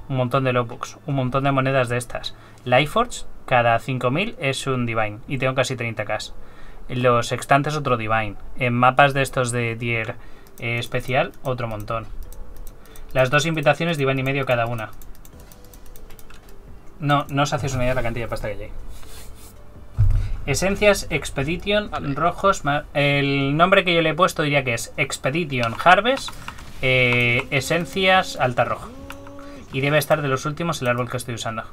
Un montón de logbooks. Un montón de monedas de estas. Lifeforge, cada 5000 es un divine. Y tengo casi 30k. Los sextantes, otro divine. En mapas de estos de Dier eh, especial, otro montón. Las dos invitaciones, divine y medio cada una. No, no os hacéis una idea de la cantidad de pasta que hay. Esencias Expedition Vale. rojos. El nombre que yo le he puesto diría que es Expedition Harvest eh, Esencias Alta Rojo. Y debe estar de los últimos el árbol que estoy usando.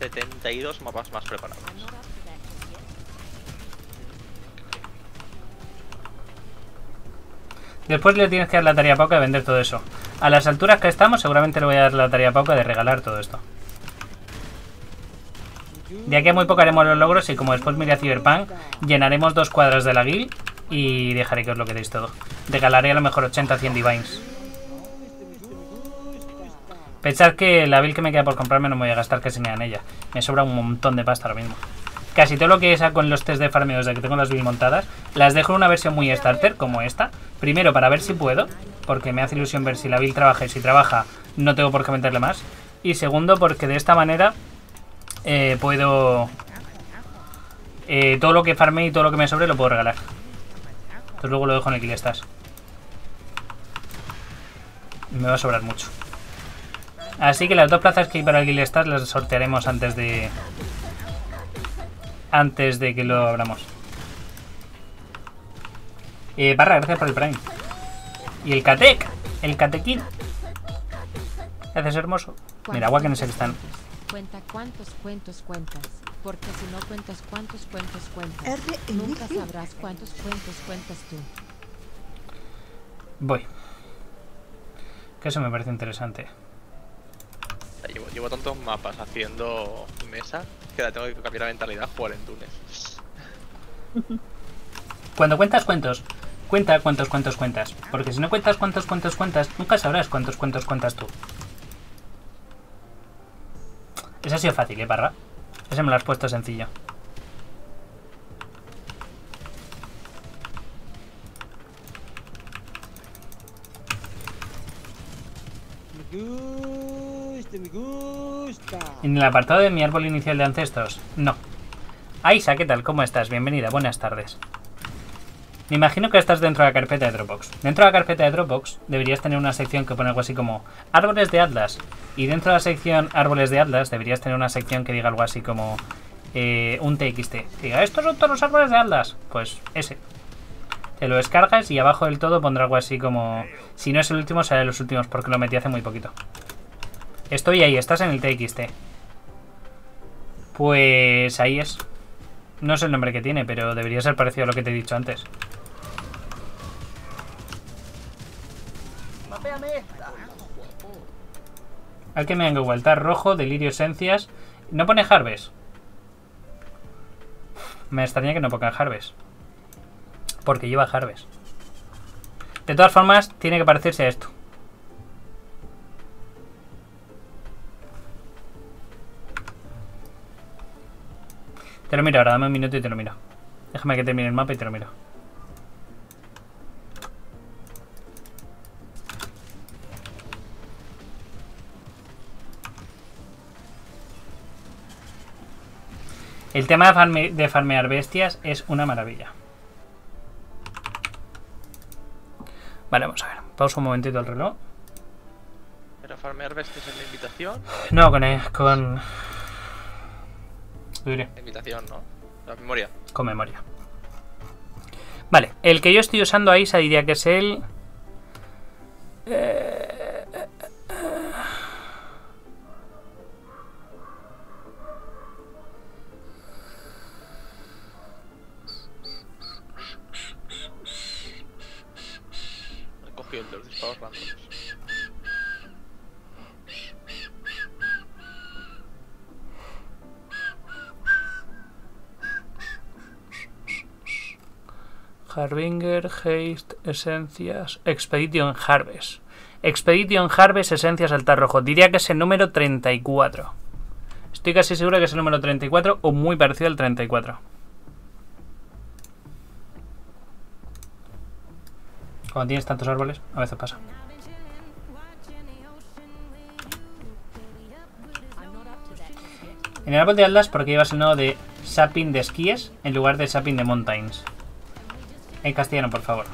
72 mapas más preparados. Después le tienes que dar la tarea a Pauca de vender todo eso. A las alturas que estamos, seguramente le voy a dar la tarea a Pauca de regalar todo esto. De aquí a muy poco haremos los logros y como después mire a Cyberpunk, llenaremos dos cuadras de la guild y dejaré que os lo quedéis todo. Regalaré a lo mejor 80 100 divines. Pensad que la build que me queda por comprarme no me voy a gastar casi nada en ella. Me sobra un montón de pasta ahora mismo. casi todo lo que saco en los test de farmeo desde que tengo las build montadas, las dejo en una versión muy starter, como esta. Primero, para ver si puedo, porque me hace ilusión ver si la build trabaja y si trabaja, no tengo por qué meterle más. Y segundo, porque de esta manera eh, puedo... eh, todo lo que farme y todo lo que me sobre lo puedo regalar. Entonces luego lo dejo en el kill estás. Me va a sobrar mucho. Así que las dos plazas que hay para el Guild Stars las sortearemos antes de... Antes de que lo abramos. Eh, Barra, gracias por el Prime. Y el Catec. El Catequín. Haces hermoso. Mira, que no sé que están. Cuenta cuántos cuentos cuentas. Porque si no cuentas cuántos cuentos cuentas, nunca sabrás cuántos cuentos cuentas tú. Voy. Que eso me parece interesante. Llevo, llevo tantos mapas haciendo mesa que la tengo que cambiar la mentalidad jugar en Dunes. *laughs* Cuando cuentas cuentos, cuenta cuántos cuentos cuentas. Porque si no cuentas cuántos cuentos cuentas, nunca sabrás cuántos cuentos cuentas tú. Eso ha sido fácil, ¿eh, Parra? Ese me lo has puesto sencillo. Me gusta, me gusta. En el apartado de mi árbol inicial de ancestros, no. Aisa, ¿qué tal? ¿Cómo estás? Bienvenida, buenas tardes. Me imagino que estás dentro de la carpeta de Dropbox. Dentro de la carpeta de Dropbox deberías tener una sección que pone algo así como Árboles de Atlas. Y dentro de la sección Árboles de Atlas deberías tener una sección que diga algo así como eh, un TXT. Diga, estos son todos los árboles de Atlas. Pues ese. Te lo descargas y abajo del todo pondrá algo así como... Si no es el último, será de los últimos porque lo metí hace muy poquito. Estoy ahí, estás en el TXT. Pues ahí es. No sé el nombre que tiene, pero debería ser parecido a lo que te he dicho antes. Al que me venga vueltar rojo, delirio esencias. No pone Harvest. Me extraña que no ponga Harvest. Porque lleva Harvest. De todas formas, tiene que parecerse a esto. Te lo miro ahora, dame un minuto y te lo miro. Déjame que termine el mapa y te lo miro. El tema de, farme- de farmear bestias es una maravilla. Vale, vamos a ver. Pausa un momentito el reloj. Pero farmear bestias en la invitación. No, con... con... diré. La invitación, ¿no? La memoria. Con memoria. Vale, el que yo estoy usando ahí se diría que es el... eh, Harbinger, Haste, Esencias, Expedition Harvest. Expedition Harvest, Esencias Altar Rojo. Diría que es el número 34. Estoy casi seguro que es el número 34 o muy parecido al 34. Cuando tienes tantos árboles, a veces pasa. En el árbol de Atlas, ¿por qué llevas el nodo de Sapin de esquíes en lugar de Sapin de mountains? En castellano, por favor.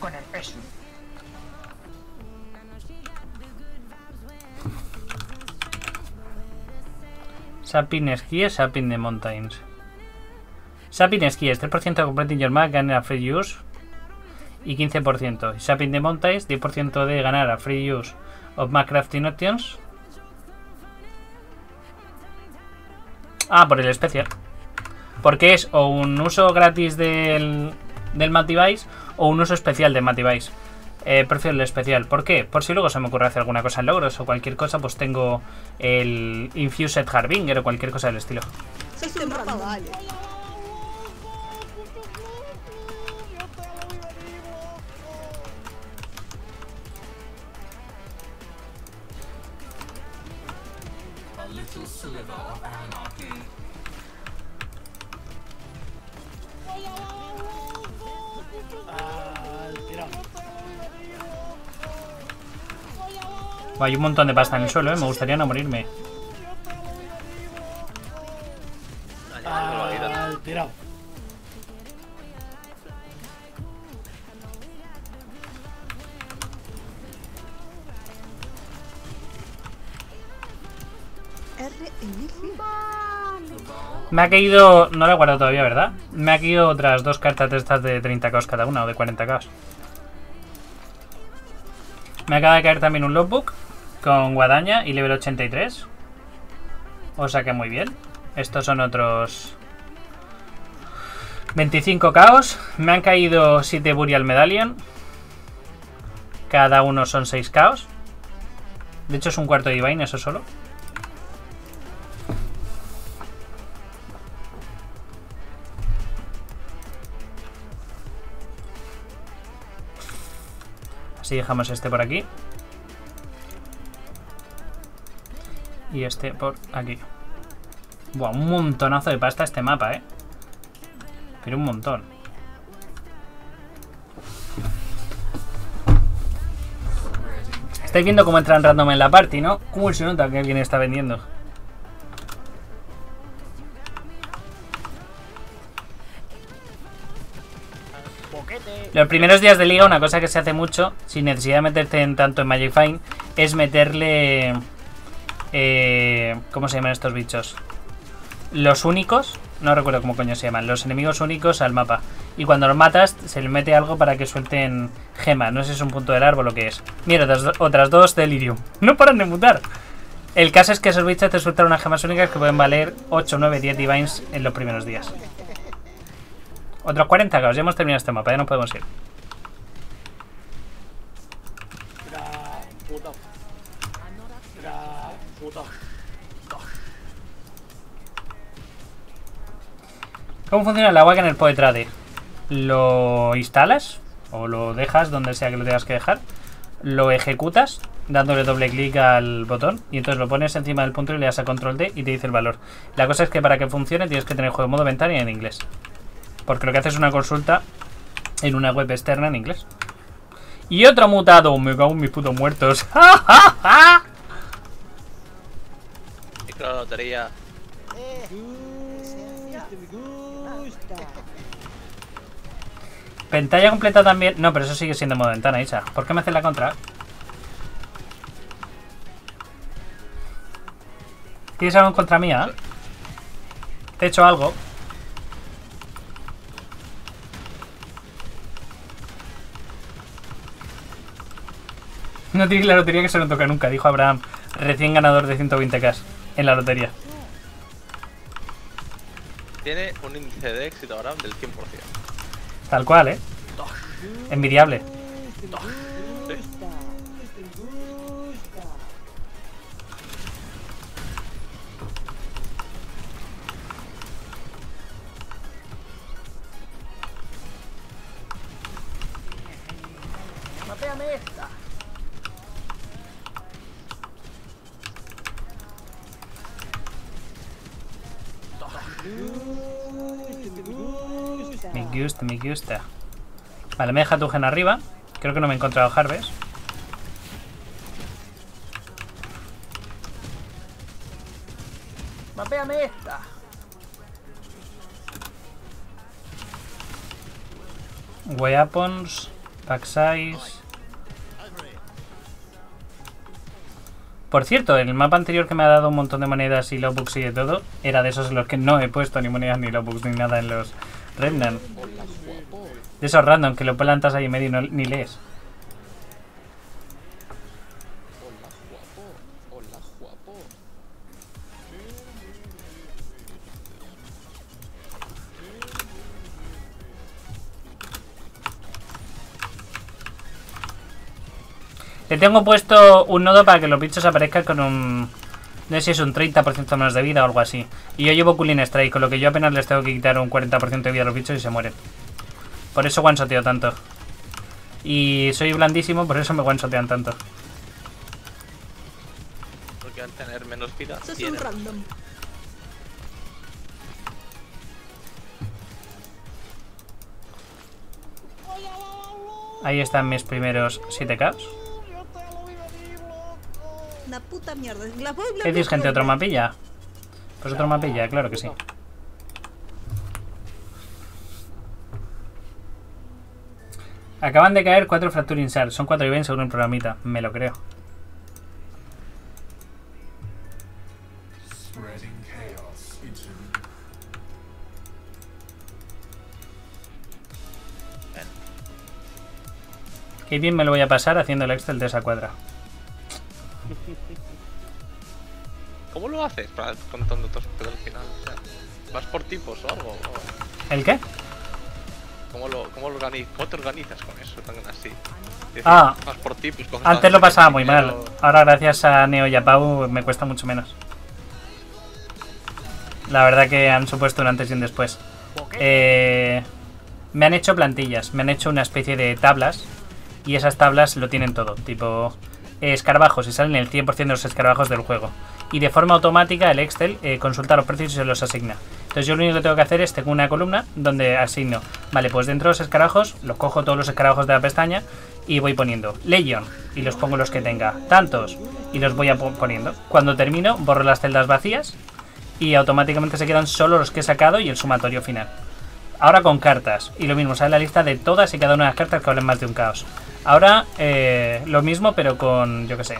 Con el peso. Sapin esquíes, Sapin de mountains. Sapin esquíes, 3% de completing your map, ganar a free use. Y 15%. Y Sapin de mountains, 10% de ganar a free use of map crafting options. Ah, por el especial. Porque es o un uso gratis del, del Mat Device o un uso especial de Mat Device. Eh, prefiero el especial. ¿Por qué? Por si luego se me ocurre hacer alguna cosa en logros o cualquier cosa, pues tengo el Infused Harbinger o cualquier cosa del estilo. Hay un montón de pasta en el suelo, ¿eh? Me gustaría no morirme. Me ha caído... No lo he guardado todavía, ¿verdad? Me ha caído otras dos cartas de estas de 30k cada una, o de 40k. Me acaba de caer también un logbook con guadaña y level 83. O sea que muy bien. Estos son otros 25 caos. Me han caído 7 Burial Medallion. Cada uno son 6 caos. De hecho es un cuarto de Divine, eso solo. Así dejamos este por aquí. Y este por aquí. Buah, un montonazo de pasta este mapa, eh. Pero un montón. Estáis viendo cómo entran random en la party, ¿no? ¿Cómo se nota que alguien está vendiendo? Los primeros días de liga, una cosa que se hace mucho, sin necesidad de meterte en tanto en Magic Fine, es meterle. Eh, ¿Cómo se llaman estos bichos? Los únicos, no recuerdo cómo coño se llaman, los enemigos únicos al mapa. Y cuando los matas, se le mete algo para que suelten gemas. No sé si es un punto del árbol o qué es. Mira, otras, otras dos Delirium. *laughs* No paran de mutar. El caso es que esos bichos te sueltan unas gemas únicas que pueden valer 8, 9, 10 divines en los primeros días. Otros 40 caos, ya hemos terminado este mapa, ya no podemos ir. ¿Cómo funciona el agua en el Poetrade? Lo instalas o lo dejas donde sea que lo tengas que dejar, lo ejecutas dándole doble clic al botón y entonces lo pones encima del punto y le das a control D y te dice el valor. La cosa es que para que funcione tienes que tener juego en modo ventana y en inglés. Porque lo que hace es una consulta en una web externa en inglés. Y otro mutado, me cago en mis putos muertos. *laughs* ¡Ja, ja, ja! Y con la lotería. Pantalla completa también. No, pero eso sigue siendo modo ventana, Isa. ¿Por qué me haces la contra? ¿Tienes algo en contra mía? ¿Te he hecho algo? *laughs* No tienes la lotería que se no toca nunca, dijo Abraham, recién ganador de 120k en la lotería. Tiene un índice de éxito ahora del 100%. Tal cual, ¿eh? Envidiable. Este gusta. Me gusta, me gusta. Vale, me deja tu gen arriba. Creo que no me he encontrado Harvest. Mapeame esta. Weapons, pack size. Por cierto, el mapa anterior que me ha dado un montón de monedas y logbooks y de todo, era de esos en los que no he puesto ni monedas ni logbooks ni nada en los Remnant. De esos random que lo plantas ahí en medio y no, ni lees. Le tengo puesto un nodo para que los bichos aparezcan con un... No sé si es un 30% menos de vida o algo así. Y yo llevo Cooling Strike, con lo que yo apenas les tengo que quitar un 40% de vida a los bichos y se mueren. Por eso one-shoteo tanto. Y soy blandísimo, por eso me one-shotean tanto. Porque al tener menos vida, Eso es un random. Ahí están mis primeros 7K. Yo te lo vi venir, loco. Una puta mierda. La voy, la ¿Qué decís, voy- gente? ¿Otro mapilla? Pues otro mapilla, claro que sí. Acaban de caer cuatro Fracture Insert. Son cuatro events según el programita. Me lo creo. Qué bien me lo voy a pasar haciendo el Excel de esa cuadra. ¿Cómo lo haces para contando tus pedos al final? ¿Vas por tipos o algo? ¿O ¿El qué? ¿Cómo, lo, cómo, lo organiz- cómo te organizas con eso tan así? Decir, Ah. vas por tipos, coges Antes lo pasaba muy mal. Ahora gracias a Neo y a Pau me cuesta mucho menos. La verdad que han supuesto un antes y un después. Eh, me han hecho plantillas, me han hecho una especie de tablas y esas tablas lo tienen todo, tipo escarabajos y salen el 100% de los escarabajos del juego. Y de forma automática el Excel eh, consulta los precios y se los asigna. Entonces yo lo único que tengo que hacer es tengo una columna donde asigno, vale, pues dentro de los escarabajos, los cojo todos los escarabajos de la pestaña y voy poniendo Legion y los pongo los que tenga, tantos y los voy a po- poniendo. Cuando termino borro las celdas vacías y automáticamente se quedan solo los que he sacado y el sumatorio final. Ahora con cartas. Y lo mismo, sale la lista de todas y cada una de las cartas que hablen más de un caos. Ahora eh, lo mismo, pero con, yo que sé,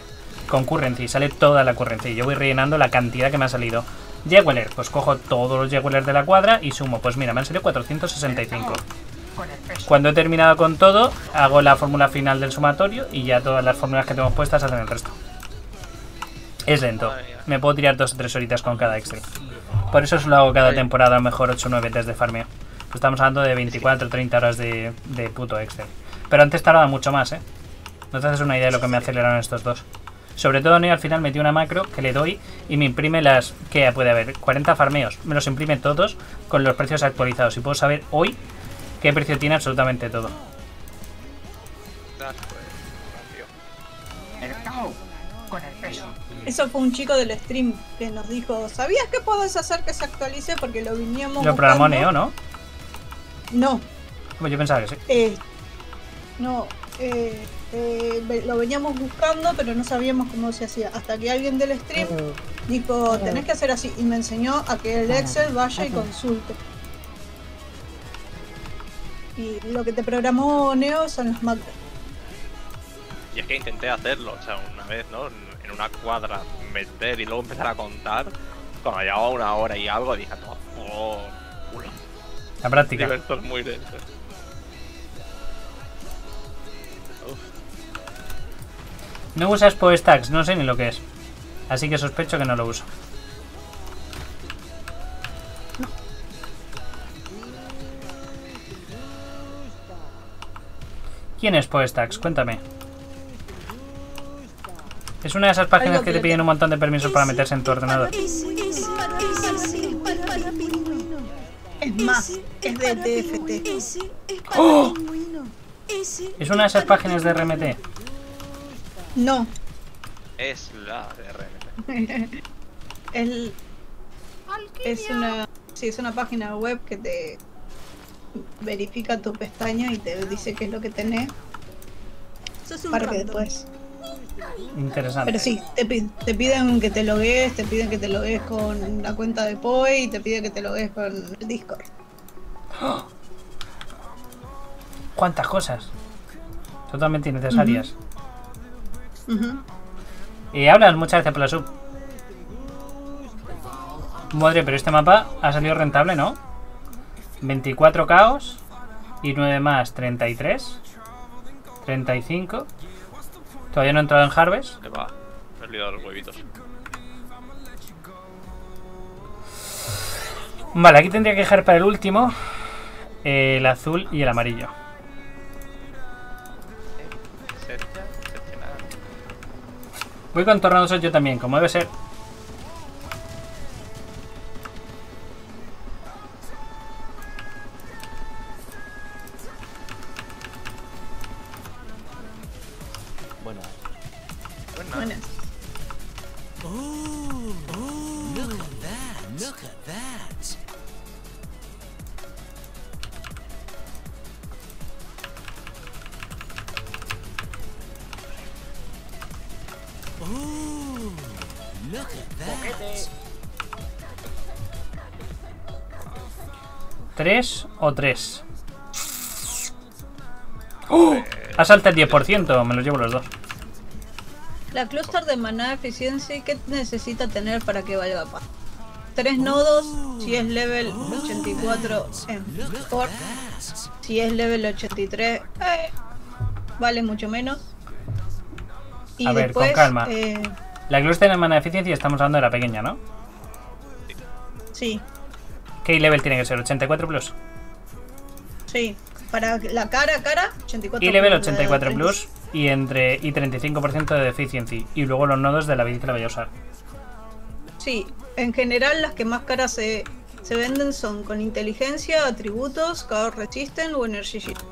con currency. Sale toda la currency. Yo voy rellenando la cantidad que me ha salido. Jeweler, pues cojo todos los Jewelers de la cuadra y sumo. Pues mira, me han salido 465. Cuando he terminado con todo, hago la fórmula final del sumatorio y ya todas las fórmulas que tengo puestas hacen el resto. Es lento. Me puedo tirar dos o tres horitas con cada Excel. Por eso solo hago cada temporada a lo mejor 8 o 9 test de farmeo. Pues estamos hablando de 24 o 30 horas de, de puto Excel. Pero antes tardaba mucho más, ¿eh? No te haces una idea de lo que me aceleraron estos dos. Sobre todo, Neo al final metí una macro que le doy y me imprime las... que puede haber? 40 farmeos. Me los imprime todos con los precios actualizados. Y puedo saber hoy qué precio tiene absolutamente todo. Eso fue un chico del stream que nos dijo, ¿sabías que podés hacer que se actualice? Porque lo veníamos Lo programó buscando". Neo, ¿no? No, Como yo pensaba que sí. eh, no, eh, eh, lo veníamos buscando, pero no sabíamos cómo se hacía. Hasta que alguien del stream dijo, tenés que hacer así. Y me enseñó a que el Excel vaya y consulte. Y lo que te programó Neo son las macros. Y es que intenté hacerlo, o sea, una vez, ¿no? En una cuadra meter y luego empezar a contar. Cuando llevaba una hora y algo, dije, no, oh, culo. La práctica. Digo, esto es muy denso. No usas PoeStacks, no sé ni lo que es. Así que sospecho que no lo uso. ¿Quién es PoeStacks? Cuéntame. Es una de esas páginas que te piden un montón de permisos para meterse en tu ordenador. Es más, es de TFT. ¡Oh! Es una de esas páginas de RMT. No, es la DRM. *laughs* el, es una, sí, es una página web que te verifica tu pestaña y te dice qué es lo que tenés Sos un para que después. Interesante. Pero sí, te, pi- te piden que te logues, te piden que te logues con la cuenta de POE y te piden que te logues con el Discord. *gasps* ¿Cuántas cosas? Totalmente innecesarias. Ujú. Y hablas muchas veces por la sub. Madre, pero este mapa ha salido rentable, ¿no? 24 caos y 9 más 33. 35. Todavía no he entrado en Harvest. Que va, me he olvidado los huevitos. Vale, aquí tendría que dejar para el último el azul y el amarillo. Voy con tornadosos yo también, como debe ser. O tres? ¡Oh! Ha saltado el 10%, me los llevo los dos. La cluster de maná eficiencia, ¿qué necesita tener para que valga paz? Tres nodos, si es level 84 en core, si es level 83, eh, vale mucho menos. Y A ver, después, con calma. eh, La cluster de mana eficiencia estamos hablando de la pequeña, ¿no? sí, ¿Qué level tiene que ser? ¿84 plus? Sí. Para la cara a cara, 84 Y level plus, 84 eh, plus y entre y 35% de deficiency. Y luego los nodos de la vida que la voy a usar. Sí, en general las que más caras se, se venden son con inteligencia, atributos, chaos resistant o energy shield.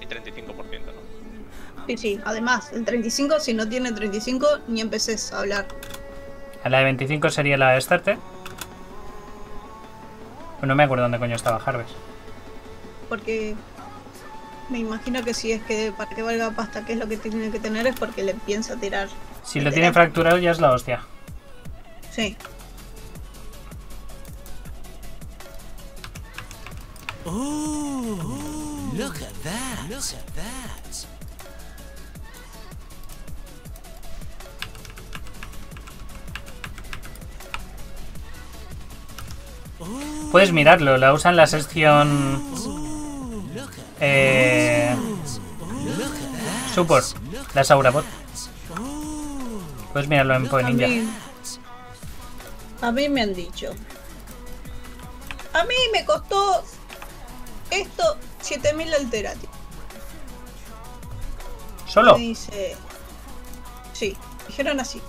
Y 35%, ¿no? Sí, sí, además, el 35, si no tiene 35, ni empeces a hablar. A la de 25 sería la starter. Pues no me acuerdo dónde coño estaba Harvest. Porque me imagino que si es que para que valga pasta, que es lo que tiene que tener, es porque le piensa tirar. Si lo tiene fracturado ya es la hostia. Sí. Ooh, look at that. Look at that. Puedes mirarlo, la usan la sección eh, support, la Saurabot. Puedes mirarlo en Point Ninja. mí, a mí me han dicho. A mí me costó esto 7000 alterati. Solo. Me dice. Sí, dijeron así.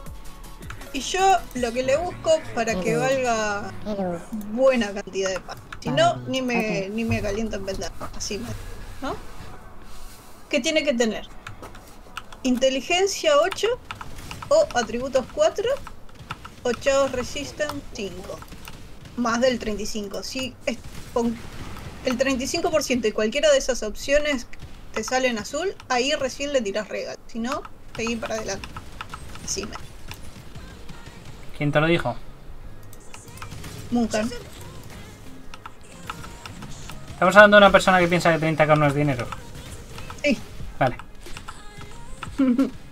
Y yo lo que le busco para que valga buena cantidad de paz. Si no, ni me, ni me caliento en vender. Así me. ¿No? ¿Qué tiene que tener? Inteligencia 8 o atributos 4 o Chaos Resistance 5. Más del 35. Si es con el 35% y cualquiera de esas opciones te sale en azul, ahí recién le tiras regal. Si no, seguí para adelante. Así me. ¿Quién te lo dijo? Munkan. Estamos hablando de una persona que piensa que 30k no es dinero. Sí. Vale. *laughs*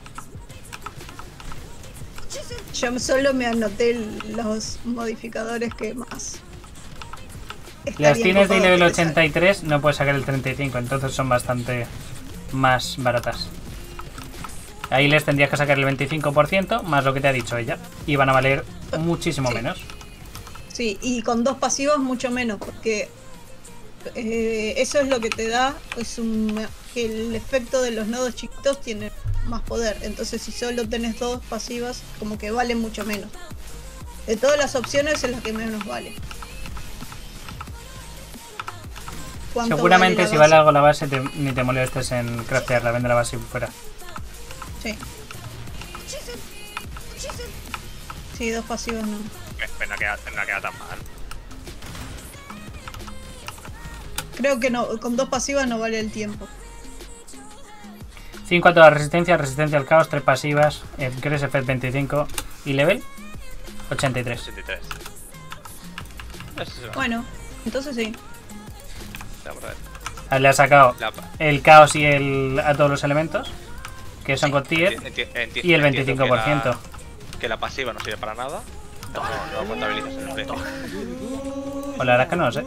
Yo solo me anoté los modificadores que más. Las tienes de nivel que te salgan. 83, no puedes sacar el 35, entonces son bastante más baratas. Ahí les tendrías que sacar el 25%, más lo que te ha dicho ella. Y van a valer muchísimo Sí. menos. Sí, y con dos pasivos mucho menos, porque eh, eso es lo que te da, es un, que el efecto de los nodos chiquitos tiene más poder. Entonces si solo tenés dos pasivas, como que vale mucho menos. De todas las opciones es la que menos vale. ¿Cuánto Seguramente si base? vale algo la base, te- ni te molestes en craftearla, vende la base fuera. Sí. Sí, dos pasivos no. Pues no queda, no queda tan mal. Creo que no, con dos pasivas no vale el tiempo. 5 a toda resistencia, resistencia al caos, 3 pasivas, Grace Effect 25 y level 83. 83. Ese se va. Bueno, entonces sí. Vamos a ver. Le ha sacado La- el caos y el a todos los elementos, que son con tier, y el entiendo 25%. Que la, que la pasiva no sirve para nada. No, no lo contabilizas el precio. O la verdad es que no lo sé.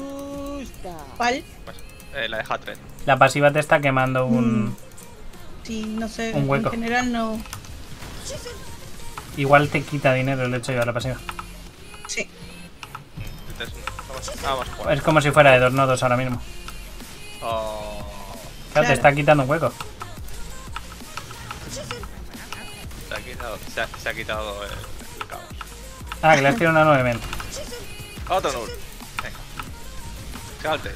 ¿Cuál? Pues, eh, la de Hatred. La pasiva te está quemando un... Sí, no sé. Un hueco. En general no. Igual te quita dinero el hecho de llevar la pasiva. Sí. Entonces, vamos, vamos a jugar. Es como si fuera de dos nodos ahora mismo. Oh, Claro, Claro. te está quitando un hueco. Quitado, se, ha, se ha quitado el, el caos. Ah, que le has tirado una 9 men. Otro null. Venga. Salte.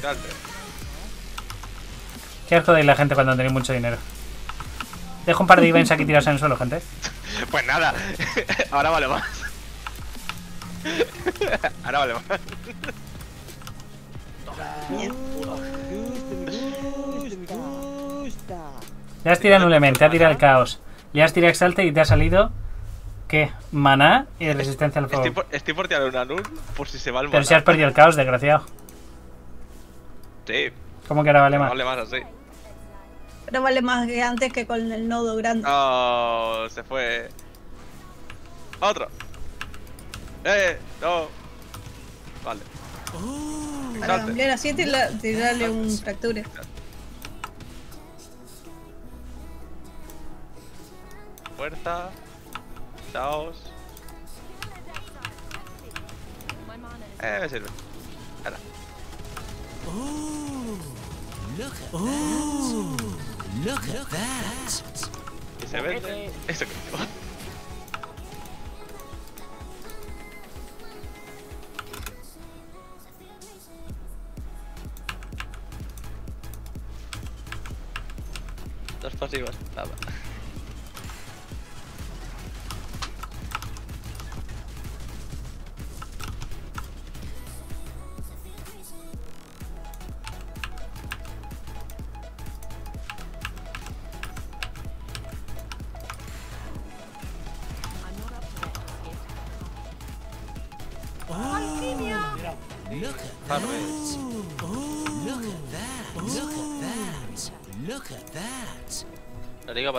Salte. ¿Qué os jodéis la gente cuando tenéis mucho dinero? Dejo un par de events aquí tirados en el suelo, gente. *laughs* Pues nada. *laughs* Ahora vale más. *laughs* Ahora vale más. Le has tirado un ha tirado el caos. Le has tirado exalte y te ha salido. ¿Qué? Maná y resistencia al fuego. Estoy por, estoy por tirar una nun por si se va el Pero maná. si has perdido el caos, desgraciado. Sí, ¿Cómo que ahora vale no más? vale más así. Pero vale más que antes que con el nodo grande. Oh, se fue. Otro. Eh, no. Vale. Para Salte. ampliar así, tira- tirarle un fracture. Fuerza. Is Eh, me sirve. Ahora. Look at that. Look at that. Se vende. Eso que digo. Dos pasivas, nada.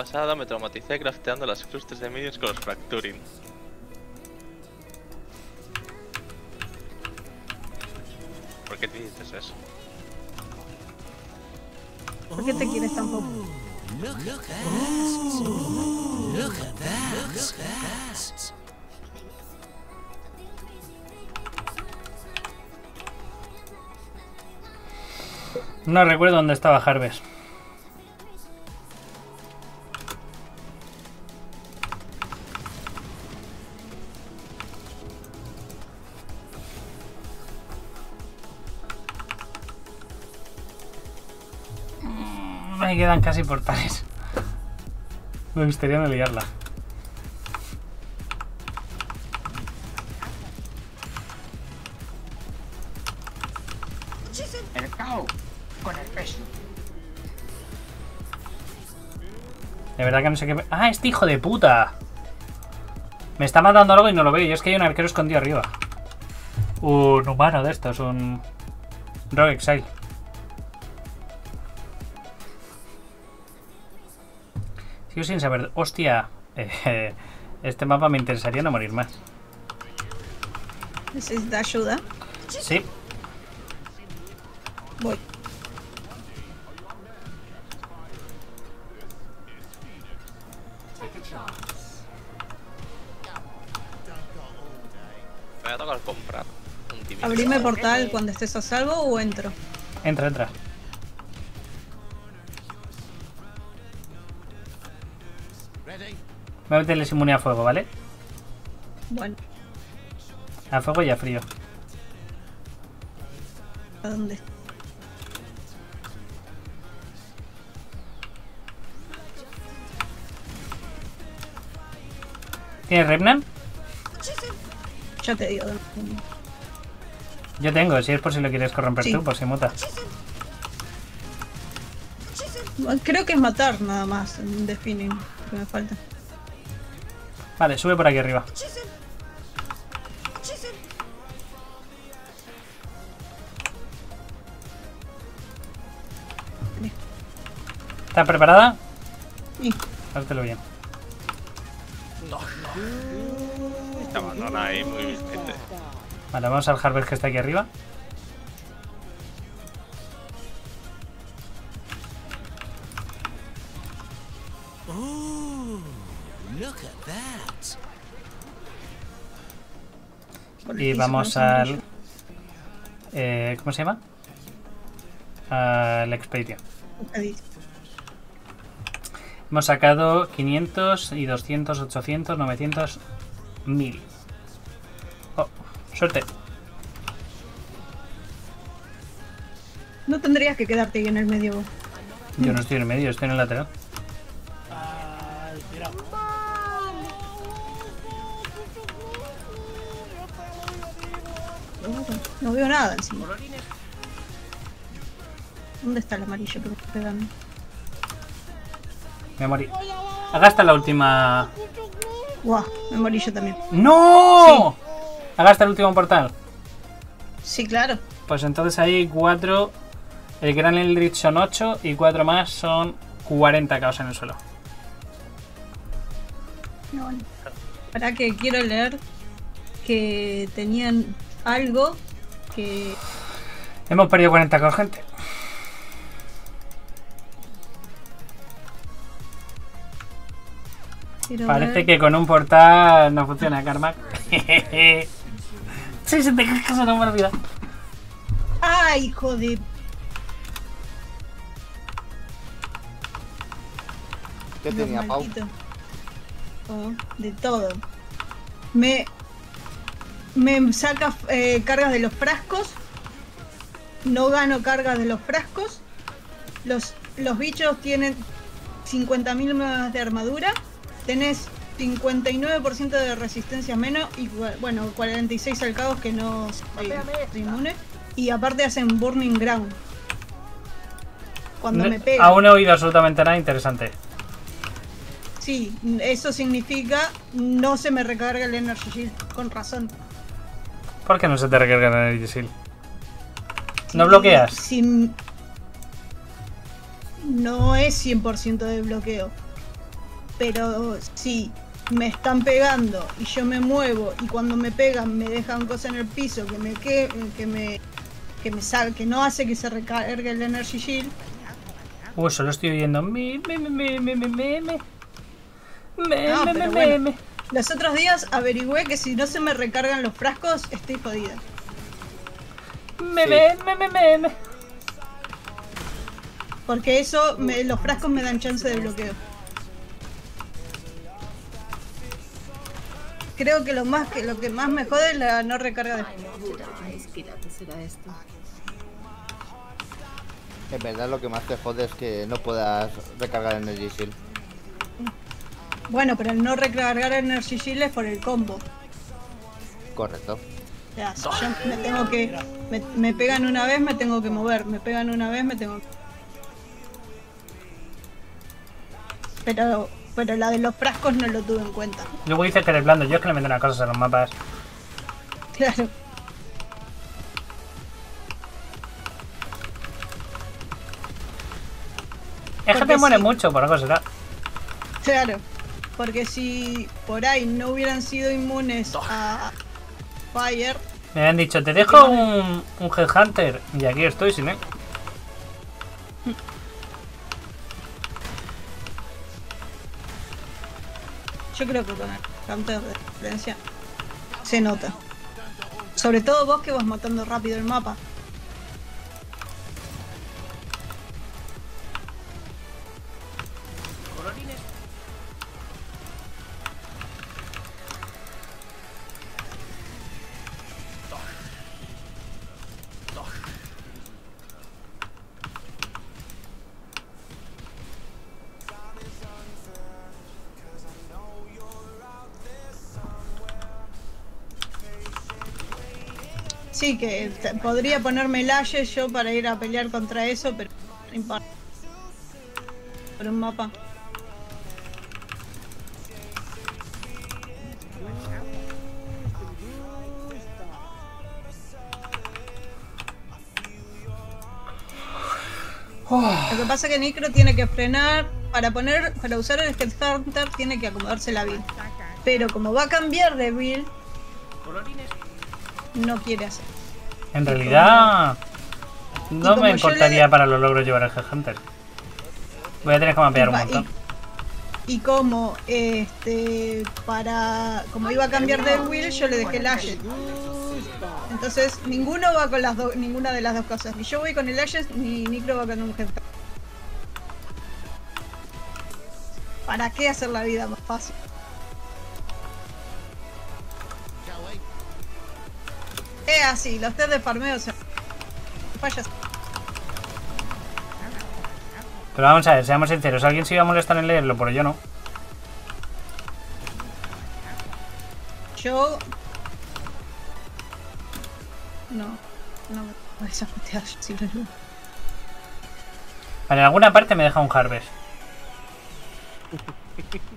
Pasada me traumaticé crafteando las clusters de minions con los fracturing. ¿Por qué te dices eso? ¿Por qué te quieres tan poco? Look at that. Look at that. Look at that. No recuerdo dónde estaba Harvest. Quedan casi portales. Me gustaría no liarla. El caos con el peso. De verdad que no sé qué... ¡Ah, este hijo de puta! Me está matando algo y no lo veo. Y es que hay un arquero escondido arriba. Un humano de estos, un... Rogue Exile. Sigo sin saber... ¡Hostia! Eh, este mapa me interesaría no morir más. ¿Necesita ayuda? Sí. Voy. Me va a tocar comprar un. Abrime portal cuando estés a salvo o entro. Entra, entra. Voy a meterles inmune a fuego, ¿vale? Bueno, A fuego y a frío. ¿a dónde? ¿Tienes Remnant? Ya te digo. Yo tengo, si es por si lo quieres corromper Sí. tú, por si muta. Creo que es matar nada más en Defining que me falta. Vale, sube por aquí arriba. ¿Estás preparada? Y Háztelo bien. Te abandona ahí muy bien. Vale, vamos al Harvest que está aquí arriba. Y vamos al... Eh, ¿Cómo se llama? Al Expedition. Ahí. Hemos sacado 500 y 200, 800, 900, 1000. Oh, suerte. No tendrías que quedarte ahí en el medio. Yo no estoy en el medio, estoy en el lateral. No veo nada encima. ¿Dónde está el amarillo que me está pegando? Me morí. Gasta la última. Guau, me morí yo también. ¡No! Gasta el último portal. Sí, claro. Pues entonces ahí 4. El Gran Eldritch son 8 y 4 más son 40 caos en el suelo. No, para que quiero leer que tenían algo que Hemos perdido 40 caos, gente. quiero Parece ver. que con un portal no funciona, Carmack. *laughs* sí, se te cae no me olvida. ¡Ah, hijo de! ¿Qué tenía, Pau? Oh, de todo. Me. Me saca eh, cargas de los frascos. No gano cargas de los frascos. Los, los bichos tienen 50.000 más de armadura. Tenés 59% de resistencia menos. Y bueno, 46 al caos que no soy, soy inmune. Y aparte hacen Burning Ground. Cuando No- me pegan. Aún no he oído absolutamente nada interesante. Sí, eso significa no se me recarga el Energy Shield, con razón. ¿Por qué no se te recarga el Energy Shield? ¿No bloqueas? Si- no es 100% de bloqueo. Pero si me están pegando y yo me muevo y cuando me pegan me dejan cosas en el piso que me que, que me que me sal, que no hace que se recargue el Energy Shield, Uh, solo estoy oyendo. Me, me, me, me, me, me, me, me. Me, me, me, me. Los otros días averigüé que si no se me recargan los frascos estoy jodida. Me, Sí. me, me, me, me, me. Porque eso, me- los frascos me dan chance de bloqueo. Creo que lo más que lo que más me jode es la no recarga de será esto. En verdad lo que más te jode es que no puedas recargar Energy Shield. Bueno, pero el no recargar Energy Shield es por el combo. Correcto. O sea, si yo me tengo que. Me, me pegan una vez, me tengo que mover. Me pegan una vez, me tengo que. Pero, pero la de los frascos no lo tuve en cuenta. Luego dices que eres blando. Yo es que le meto una cosa a los mapas. Claro. Es que te muere sí. mucho, por algo será. Claro, porque si por ahí no hubieran sido inmunes a Fire, Me habían dicho, te dejo un, un Headhunter. Y aquí estoy sin él. yo creo que con el counter de diferencia se nota. Sobre todo vos que vas matando rápido el mapa. Sí, que te- podría ponerme el Ashe yo para ir a pelear contra eso, pero no importa. Por un mapa. Lo que pasa es que Necro tiene que frenar. Para poner, para usar el Headhunter tiene que acomodarse la build. Pero como va a cambiar de build, no quiere hacer. En realidad, no me importaría le- para los logros llevar el Headhunter. Voy a tener que mapear un montón. Y, y como este para como iba a cambiar de build, yo le dejé el Ashes. Entonces ninguno va con las dos, ninguna de las dos cosas. Ni yo voy con el Ashes, ni Nicro va con un Headhunter. ¿Para qué hacer la vida más fácil? Es así, los test de farmeo se fallas. Pero vamos a ver, seamos sinceros. ¿Alguien se iba a molestar en leerlo? Pero yo no. Yo. No, no me voy a sabotear si lo leo. En alguna parte me deja un Harvest. *laughs*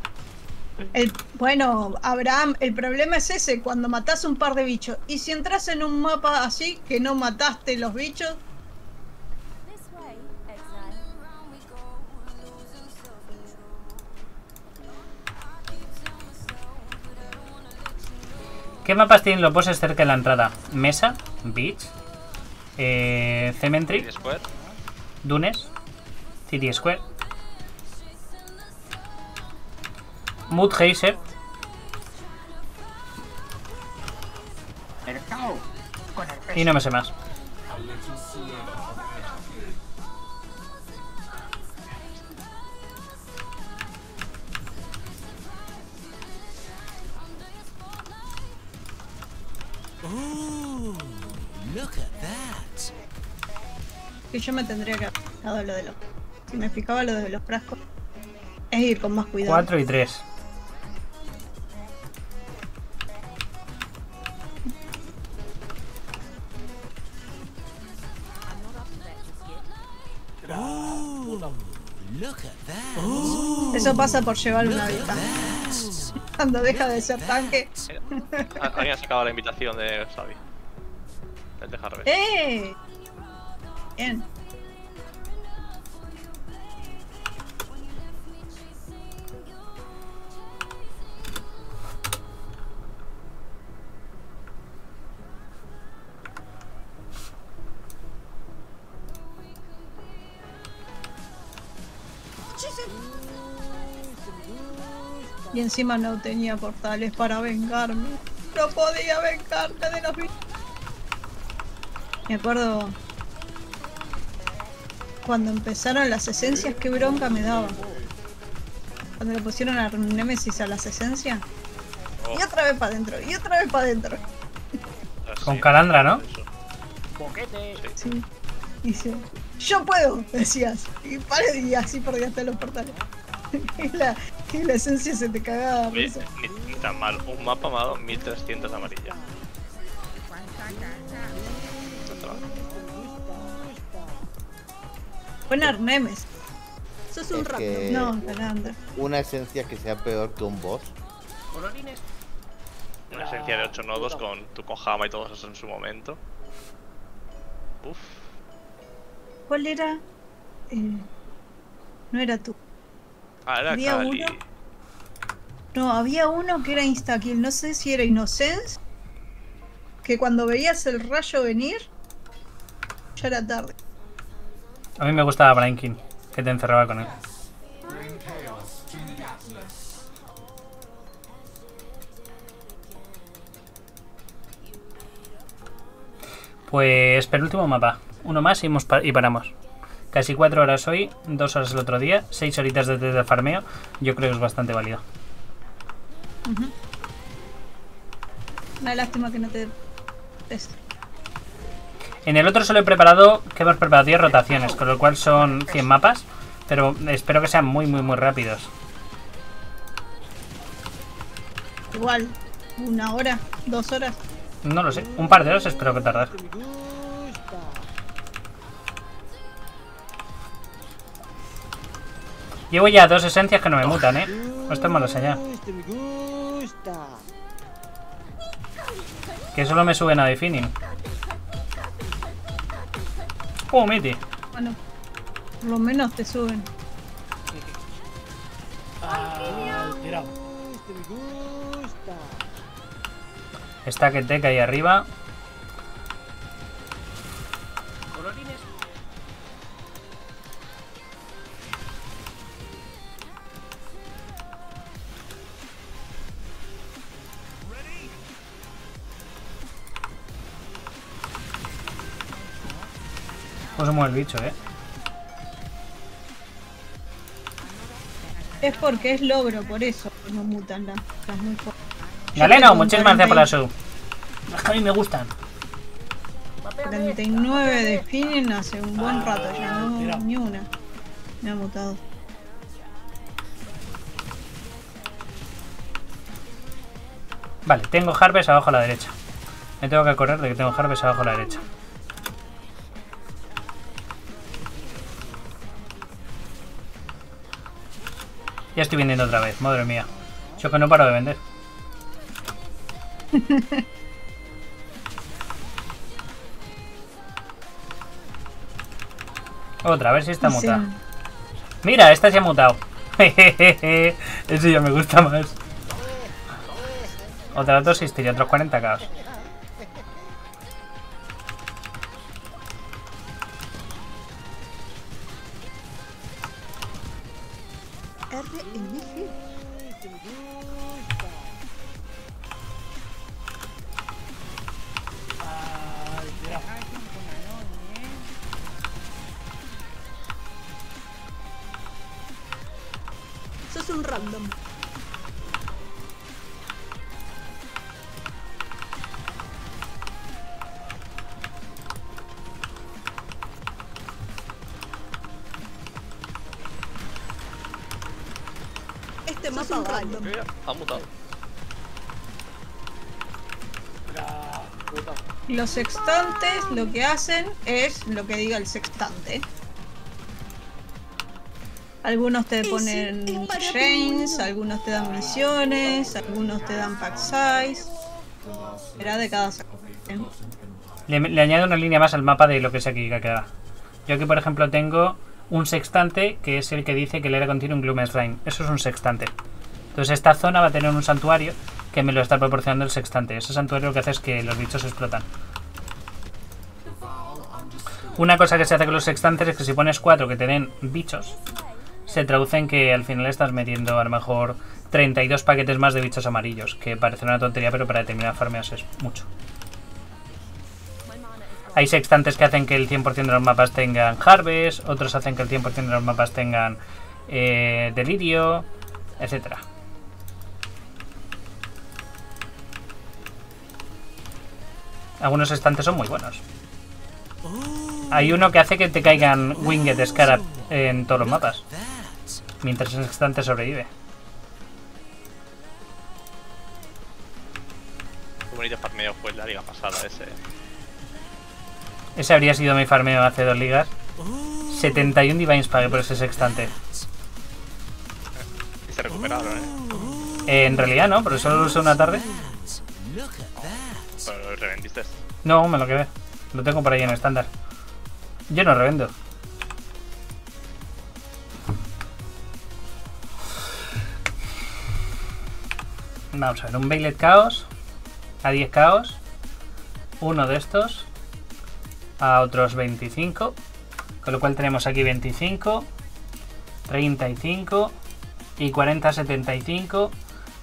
El- bueno, Abraham, el problema es ese, cuando matás un par de bichos. Y si entras en un mapa así, que no mataste los bichos. ¿Qué mapas tienen los bosses cerca de la entrada? Mesa, Beach, eh, Cemetery. Dunes, City Square, El y no me sé más. A little slower. Ooh, look at that. que yo me tendría que haber fijado lo de los. Si me fijaba lo de los frascos, es ir con más cuidado. 4 y 3. Ooh, look at that. Eso pasa por llevar una vida. *laughs* Cuando deja de ser tanque. Alguien ha sacado la invitación de Xavi. Del de Harvest. ¡Eh! Bien. Y encima no tenía portales para vengarme. No podía vengarme de los. Me acuerdo cuando empezaron las esencias, qué bronca me daba. Cuando le pusieron a Nemesis a las esencias. Oh, Y otra vez para adentro, y otra vez para adentro. así. Con Calandra, ¿no? Eso. Sí. Dice, yo puedo, *laughs* decías. Y, pare- y así perdías todos los portales. *laughs* y, la, y la esencia se te cagaba. Oye, ni, ni tan mal. Un mapa me ha dado 1300 de amarilla. Otra vez. Buen Nemesis. Sos un Es rato. que- No, Calandra. Una esencia que sea peor que un boss. Una esencia de 8 nodos con tu Kohama y todo eso en su momento. Uf. ¿Cuál era? Eh, no era tú. Había uno. No, había uno que era instakill. No sé si era Innocence. Que cuando veías el rayo venir, ya era tarde. A mí me gustaba Brian King, que te encerraba con él. Pues penúltimo mapa. Uno más y, hemos y paramos. Casi 4 horas hoy, 2 horas el otro día, 6 horitas de, de farmeo. Yo creo que es bastante válido. Una lástima que no te. des- En el otro solo he preparado, que hemos preparado 10 rotaciones, con lo cual son 100 mapas, pero espero que sean muy, muy, muy rápidos. Igual, una hora, dos horas. No lo sé, un par de horas espero que tardar. Llevo ya dos esencias que no me mutan, ¿eh? No estoy malos allá. Que solo me suben a Defining. Oh, Miti. Bueno, por lo menos te suben. Está que teca ahí arriba. Pues se mueve el bicho, eh. Es porque es logro, por eso no mutan las, las muy Galeno, muchísimas gracias por la 40 sub. Es que a mí me gustan. 39 de Finin hace un buen rato ya, no ni una. Me ha mutado. Vale, tengo Harvest abajo a la derecha. Me tengo que correr de que tengo Harvest abajo a la derecha. Ya estoy vendiendo otra vez, madre mía. Yo que no paro de vender. *laughs* Otra, a ver si está Sí. mutada. Mira, esta se ha mutado. *laughs* Eso ya me gusta más. Otra dosis y otros 40 caos. Es un random. Este mapa random. Mira, ha mutado. Los sextantes lo que hacen es lo que diga el sextante. Algunos te ponen chains, algunos te dan misiones, algunos te dan pack size. Será de cada sextante. Le, le añado una línea más al mapa de lo que sea que haga. Yo aquí, por ejemplo, tengo un sextante que es el que dice que el era contiene un Gloom Shrine. Eso es un sextante. Entonces esta zona va a tener un santuario que me lo está proporcionando el sextante. Ese santuario lo que hace es que los bichos explotan. Una cosa que se hace con los sextantes es que si pones cuatro que te den bichos, se traduce en que al final estás metiendo a lo mejor 32 paquetes más de bichos amarillos, que parece una tontería, pero para determinadas farmeos es mucho. Hay sextantes que hacen que el 100% de los mapas tengan Harvest, otros hacen que el 100% de los mapas tengan eh, Delirio, etcétera. Algunos estantes son muy buenos. Hay uno que hace que te caigan Winged Scarab en todos los mapas, mientras el estante sobrevive. Qué bonito farmeo fue la liga pasada ese. Ese habría sido mi farmeo hace dos ligas. 71 Divines pagué por ese sextante. Y se recuperaron, eh. Eh, en realidad no, pero solo lo usé una tarde. Pero lo revendiste. No, me lo quedé. Lo tengo por ahí en estándar. Yo no revendo. Vamos a ver, un Bailet Chaos a 10 Chaos. Uno de estos a otros 25. Con lo cual tenemos aquí 25, 35 y 40, 75,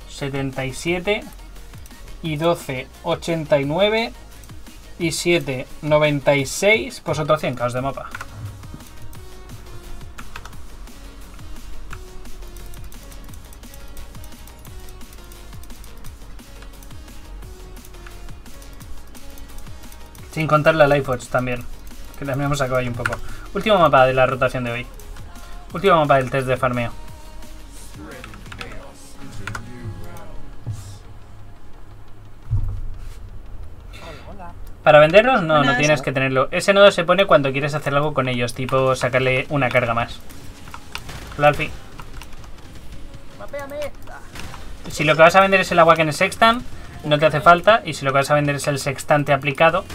77 y 12, 89 y 7, 96, pues otros 100 caos de mapa. Sin contar la Lifeforge también, que también hemos sacado ahí un poco. Último mapa de la rotación de hoy. Último mapa del test de farmeo. Para venderlos no, no tienes que tenerlo. Ese nodo se pone cuando quieres hacer algo con ellos, tipo sacarle una carga más. Hola, Alfie. Si lo que vas a vender es el agua que en el sextant, no te hace falta. Y si lo que vas a vender es el sextante aplicado,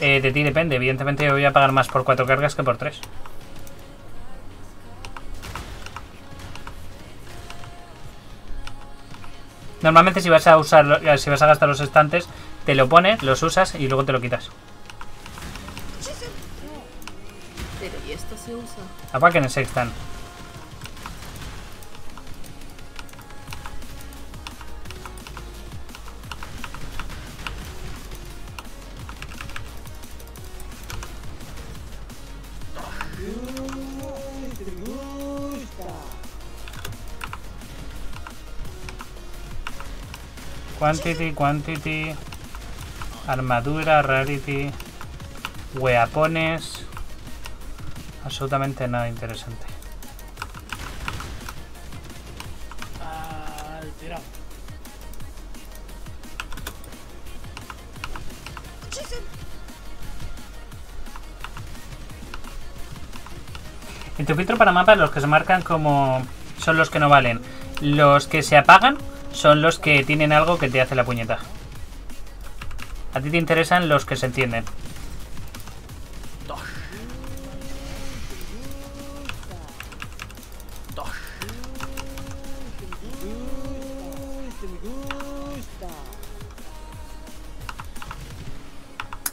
eh, de ti depende. Evidentemente yo voy a pagar más por cuatro cargas que por tres. Normalmente si vas a usar, si vas a gastar los estantes, te lo pones, los usas y luego te lo quitas. Pero ¿y esto se usa? Que en el sextant. Quantity, quantity. Armadura, rarity. Weapones. Absolutamente nada interesante. En tu filtro para mapas, los que se marcan como son los que no valen. Los que se apagan son los que tienen algo que te hace la puñeta. A ti te interesan los que se entienden.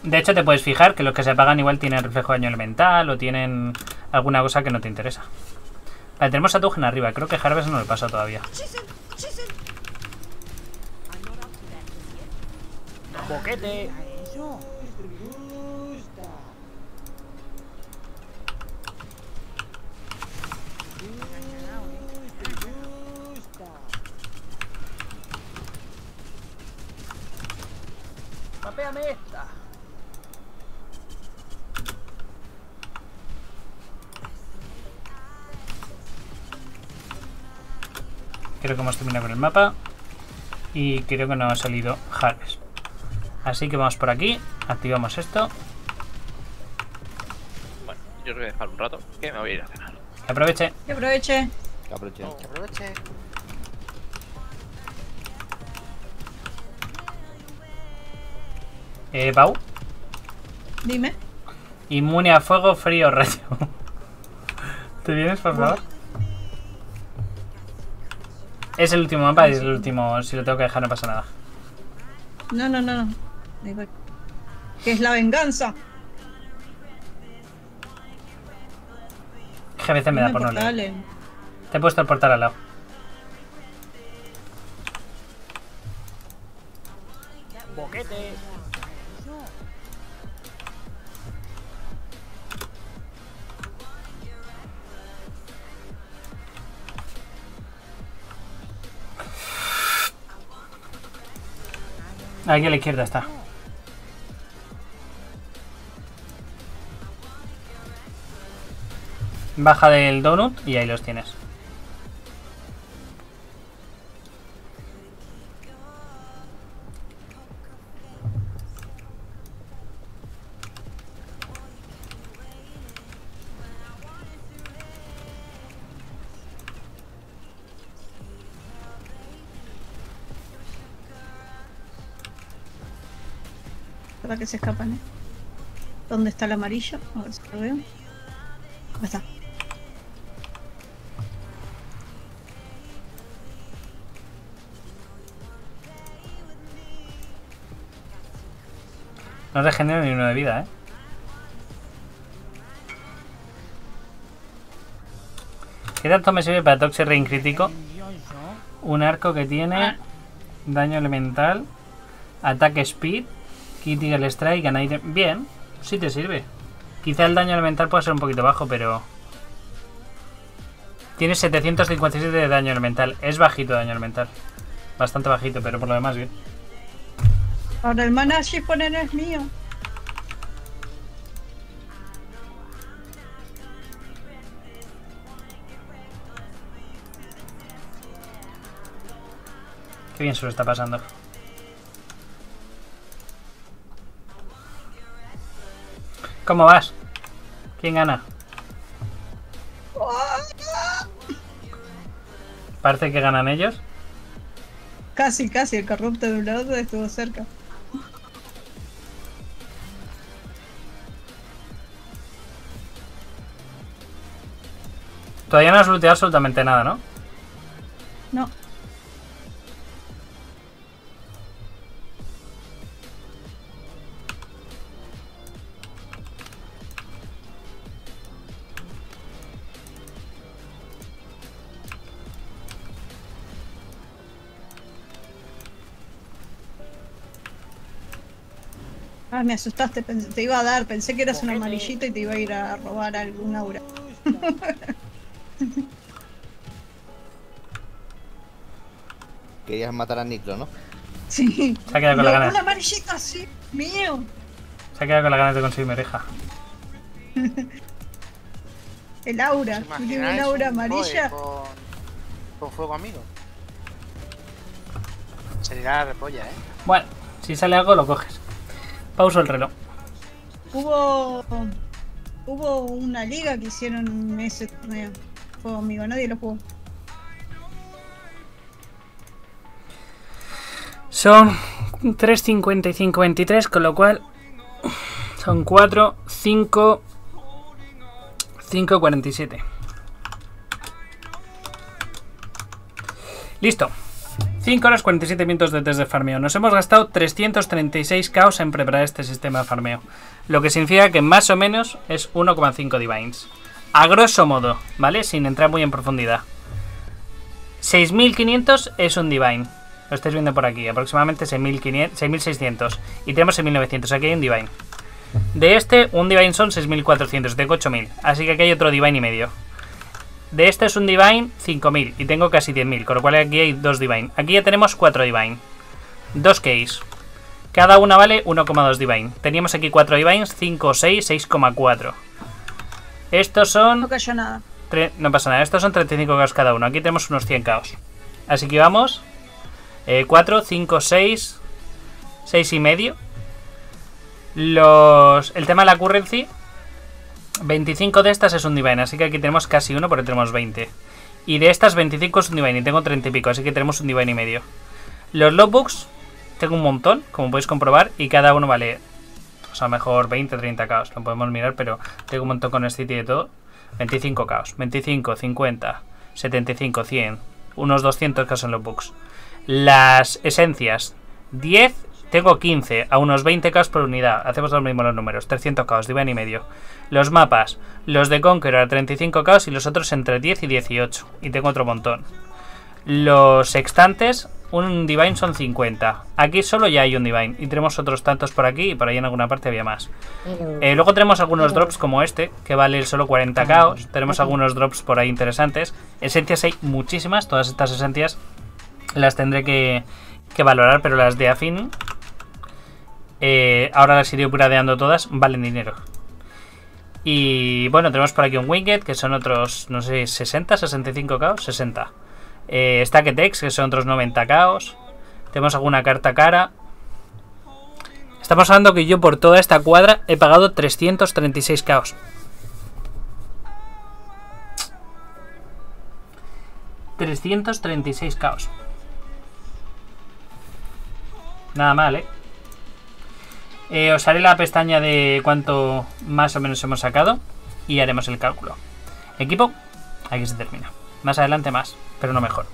De hecho, te puedes fijar que los que se apagan igual tienen reflejo de daño elemental o tienen alguna cosa que no te interesa. Vale, tenemos a Tugen arriba. Creo que Harvest no le pasa todavía. Boquete. Mapéame esta. Creo que hemos terminado con el mapa. Y creo que no ha salido Harvest. Así que vamos por aquí. Activamos esto. Bueno, yo os voy a dejar un rato que me voy a ir a cenar. Aproveche. Que aproveche. Que aproveche. Que aproveche. Eh, Pau. Dime. Inmune a fuego, frío, rayo. *laughs* ¿Te vienes, por favor? Es el último mapa y es el último. Si lo tengo que dejar, no pasa nada. No, no, no, no. Que es la venganza. GBC me da por no leer. Te he puesto el portal al lado. Boquete. Aquí a la izquierda está. Baja del donut y ahí los tienes. Que se escapan, ¿eh? ¿Dónde está el amarillo? A. Ahí está. No regenera ni uno de vida, ¿eh? ¿Qué tanto me sirve para Toxic Rain crítico? Un arco que tiene daño elemental, ataque speed, critical strike, item- Bien, sí te sirve. Quizá el daño elemental pueda ser un poquito bajo, pero... Tiene 757 de daño elemental. Es bajito daño elemental. Bastante bajito, pero por lo demás bien. Ahora el mana poner es mío. Qué bien se lo está pasando. ¿Cómo vas? ¿Quién gana? Parece que ganan ellos. Casi, casi, el corrupto de un lado estuvo cerca. Todavía no has looteado absolutamente nada, ¿no? No. Ah, me asustaste, pensé- te iba a dar, pensé que eras un amarillito y te iba a ir a robar algún aura. *laughs* *laughs* Querías matar a Nicro, ¿no? Sí. Se ha quedado con la ganas. Un amarillito así, mío. Se ha quedado con las ganas de conseguir mi oreja. *laughs* El aura, ¿Os tiene un aura amarilla. Con fuego amigo. Sería la repolla, ¿eh? Bueno, si sale algo lo coges. Pauso el reloj. Hubo hubo una liga que hicieron ese torneo juego, amigo, nadie lo jugó. Son 3.55, 23, con lo cual son 4, 5, 5, Listo. 5 horas 47 minutos de test de farmeo. Nos hemos gastado 336 caos en preparar este sistema de farmeo. Lo que significa que más o menos es 1,5 divines. A grosso modo, ¿vale? Sin entrar muy en profundidad. 6500 es un divine. Lo estáis viendo por aquí, aproximadamente 6500 6600. Y tenemos 6900, aquí hay un divine. De este, un divine son 6400, tengo 8000. Así que aquí hay otro divine y medio. De este es un divine 5000 y tengo casi 10000, con lo cual aquí hay dos divine. Aquí ya tenemos 4 divine. Dos case. Cada una vale 1,2 divine. Teníamos aquí 4 divines, 5, 6, 6,4. Estos son... No cayó nada. Tre- No pasa nada, estos son 35 caos cada uno. Aquí tenemos unos 100 caos. Así que vamos. Eh, 4, 5, 6. 6 y medio. Los, el tema de la currency. 25 de estas es un divine. Así que aquí tenemos casi uno porque tenemos 20. Y de estas 25 es un divine. Y tengo 30 y pico. Así que tenemos un divine y medio. Los logbooks. Tengo un montón, como podéis comprobar. Y cada uno vale. Pues a lo mejor 20, 30 caos. Lo podemos mirar, pero tengo un montón con este y de todo. 25 caos, 25, 50, 75, 100, unos 200 caos en los books. Las esencias, 10, tengo 15, a unos 20 caos por unidad. Hacemos los mismos los números, 300 caos, divine y medio. Los mapas, los de Conqueror a 35 caos y los otros entre 10 y 18. Y tengo otro montón. Los sextantes, un divine son 50. Aquí solo ya hay un divine. Y tenemos otros tantos por aquí y por ahí en alguna parte había más. Eh, luego tenemos algunos drops como este, que vale solo 40 caos. Tenemos algunos drops por ahí interesantes. Esencias hay muchísimas. Todas estas esencias las tendré que, que valorar, pero las de Afin, eh, ahora las iré upgradeando todas, valen dinero. Y bueno, tenemos por aquí un Winged, que son otros, no sé, 60, 65 caos, 60. Eh, Stacketex, que son otros 90 caos. Tenemos alguna carta cara. Estamos hablando que yo por toda esta cuadra he pagado 336 caos. 336 caos. Nada mal, ¿eh? Eh, Os haré la pestaña de cuánto más o menos hemos sacado y haremos el cálculo. Equipo, aquí se termina. Más adelante más, pero no mejor.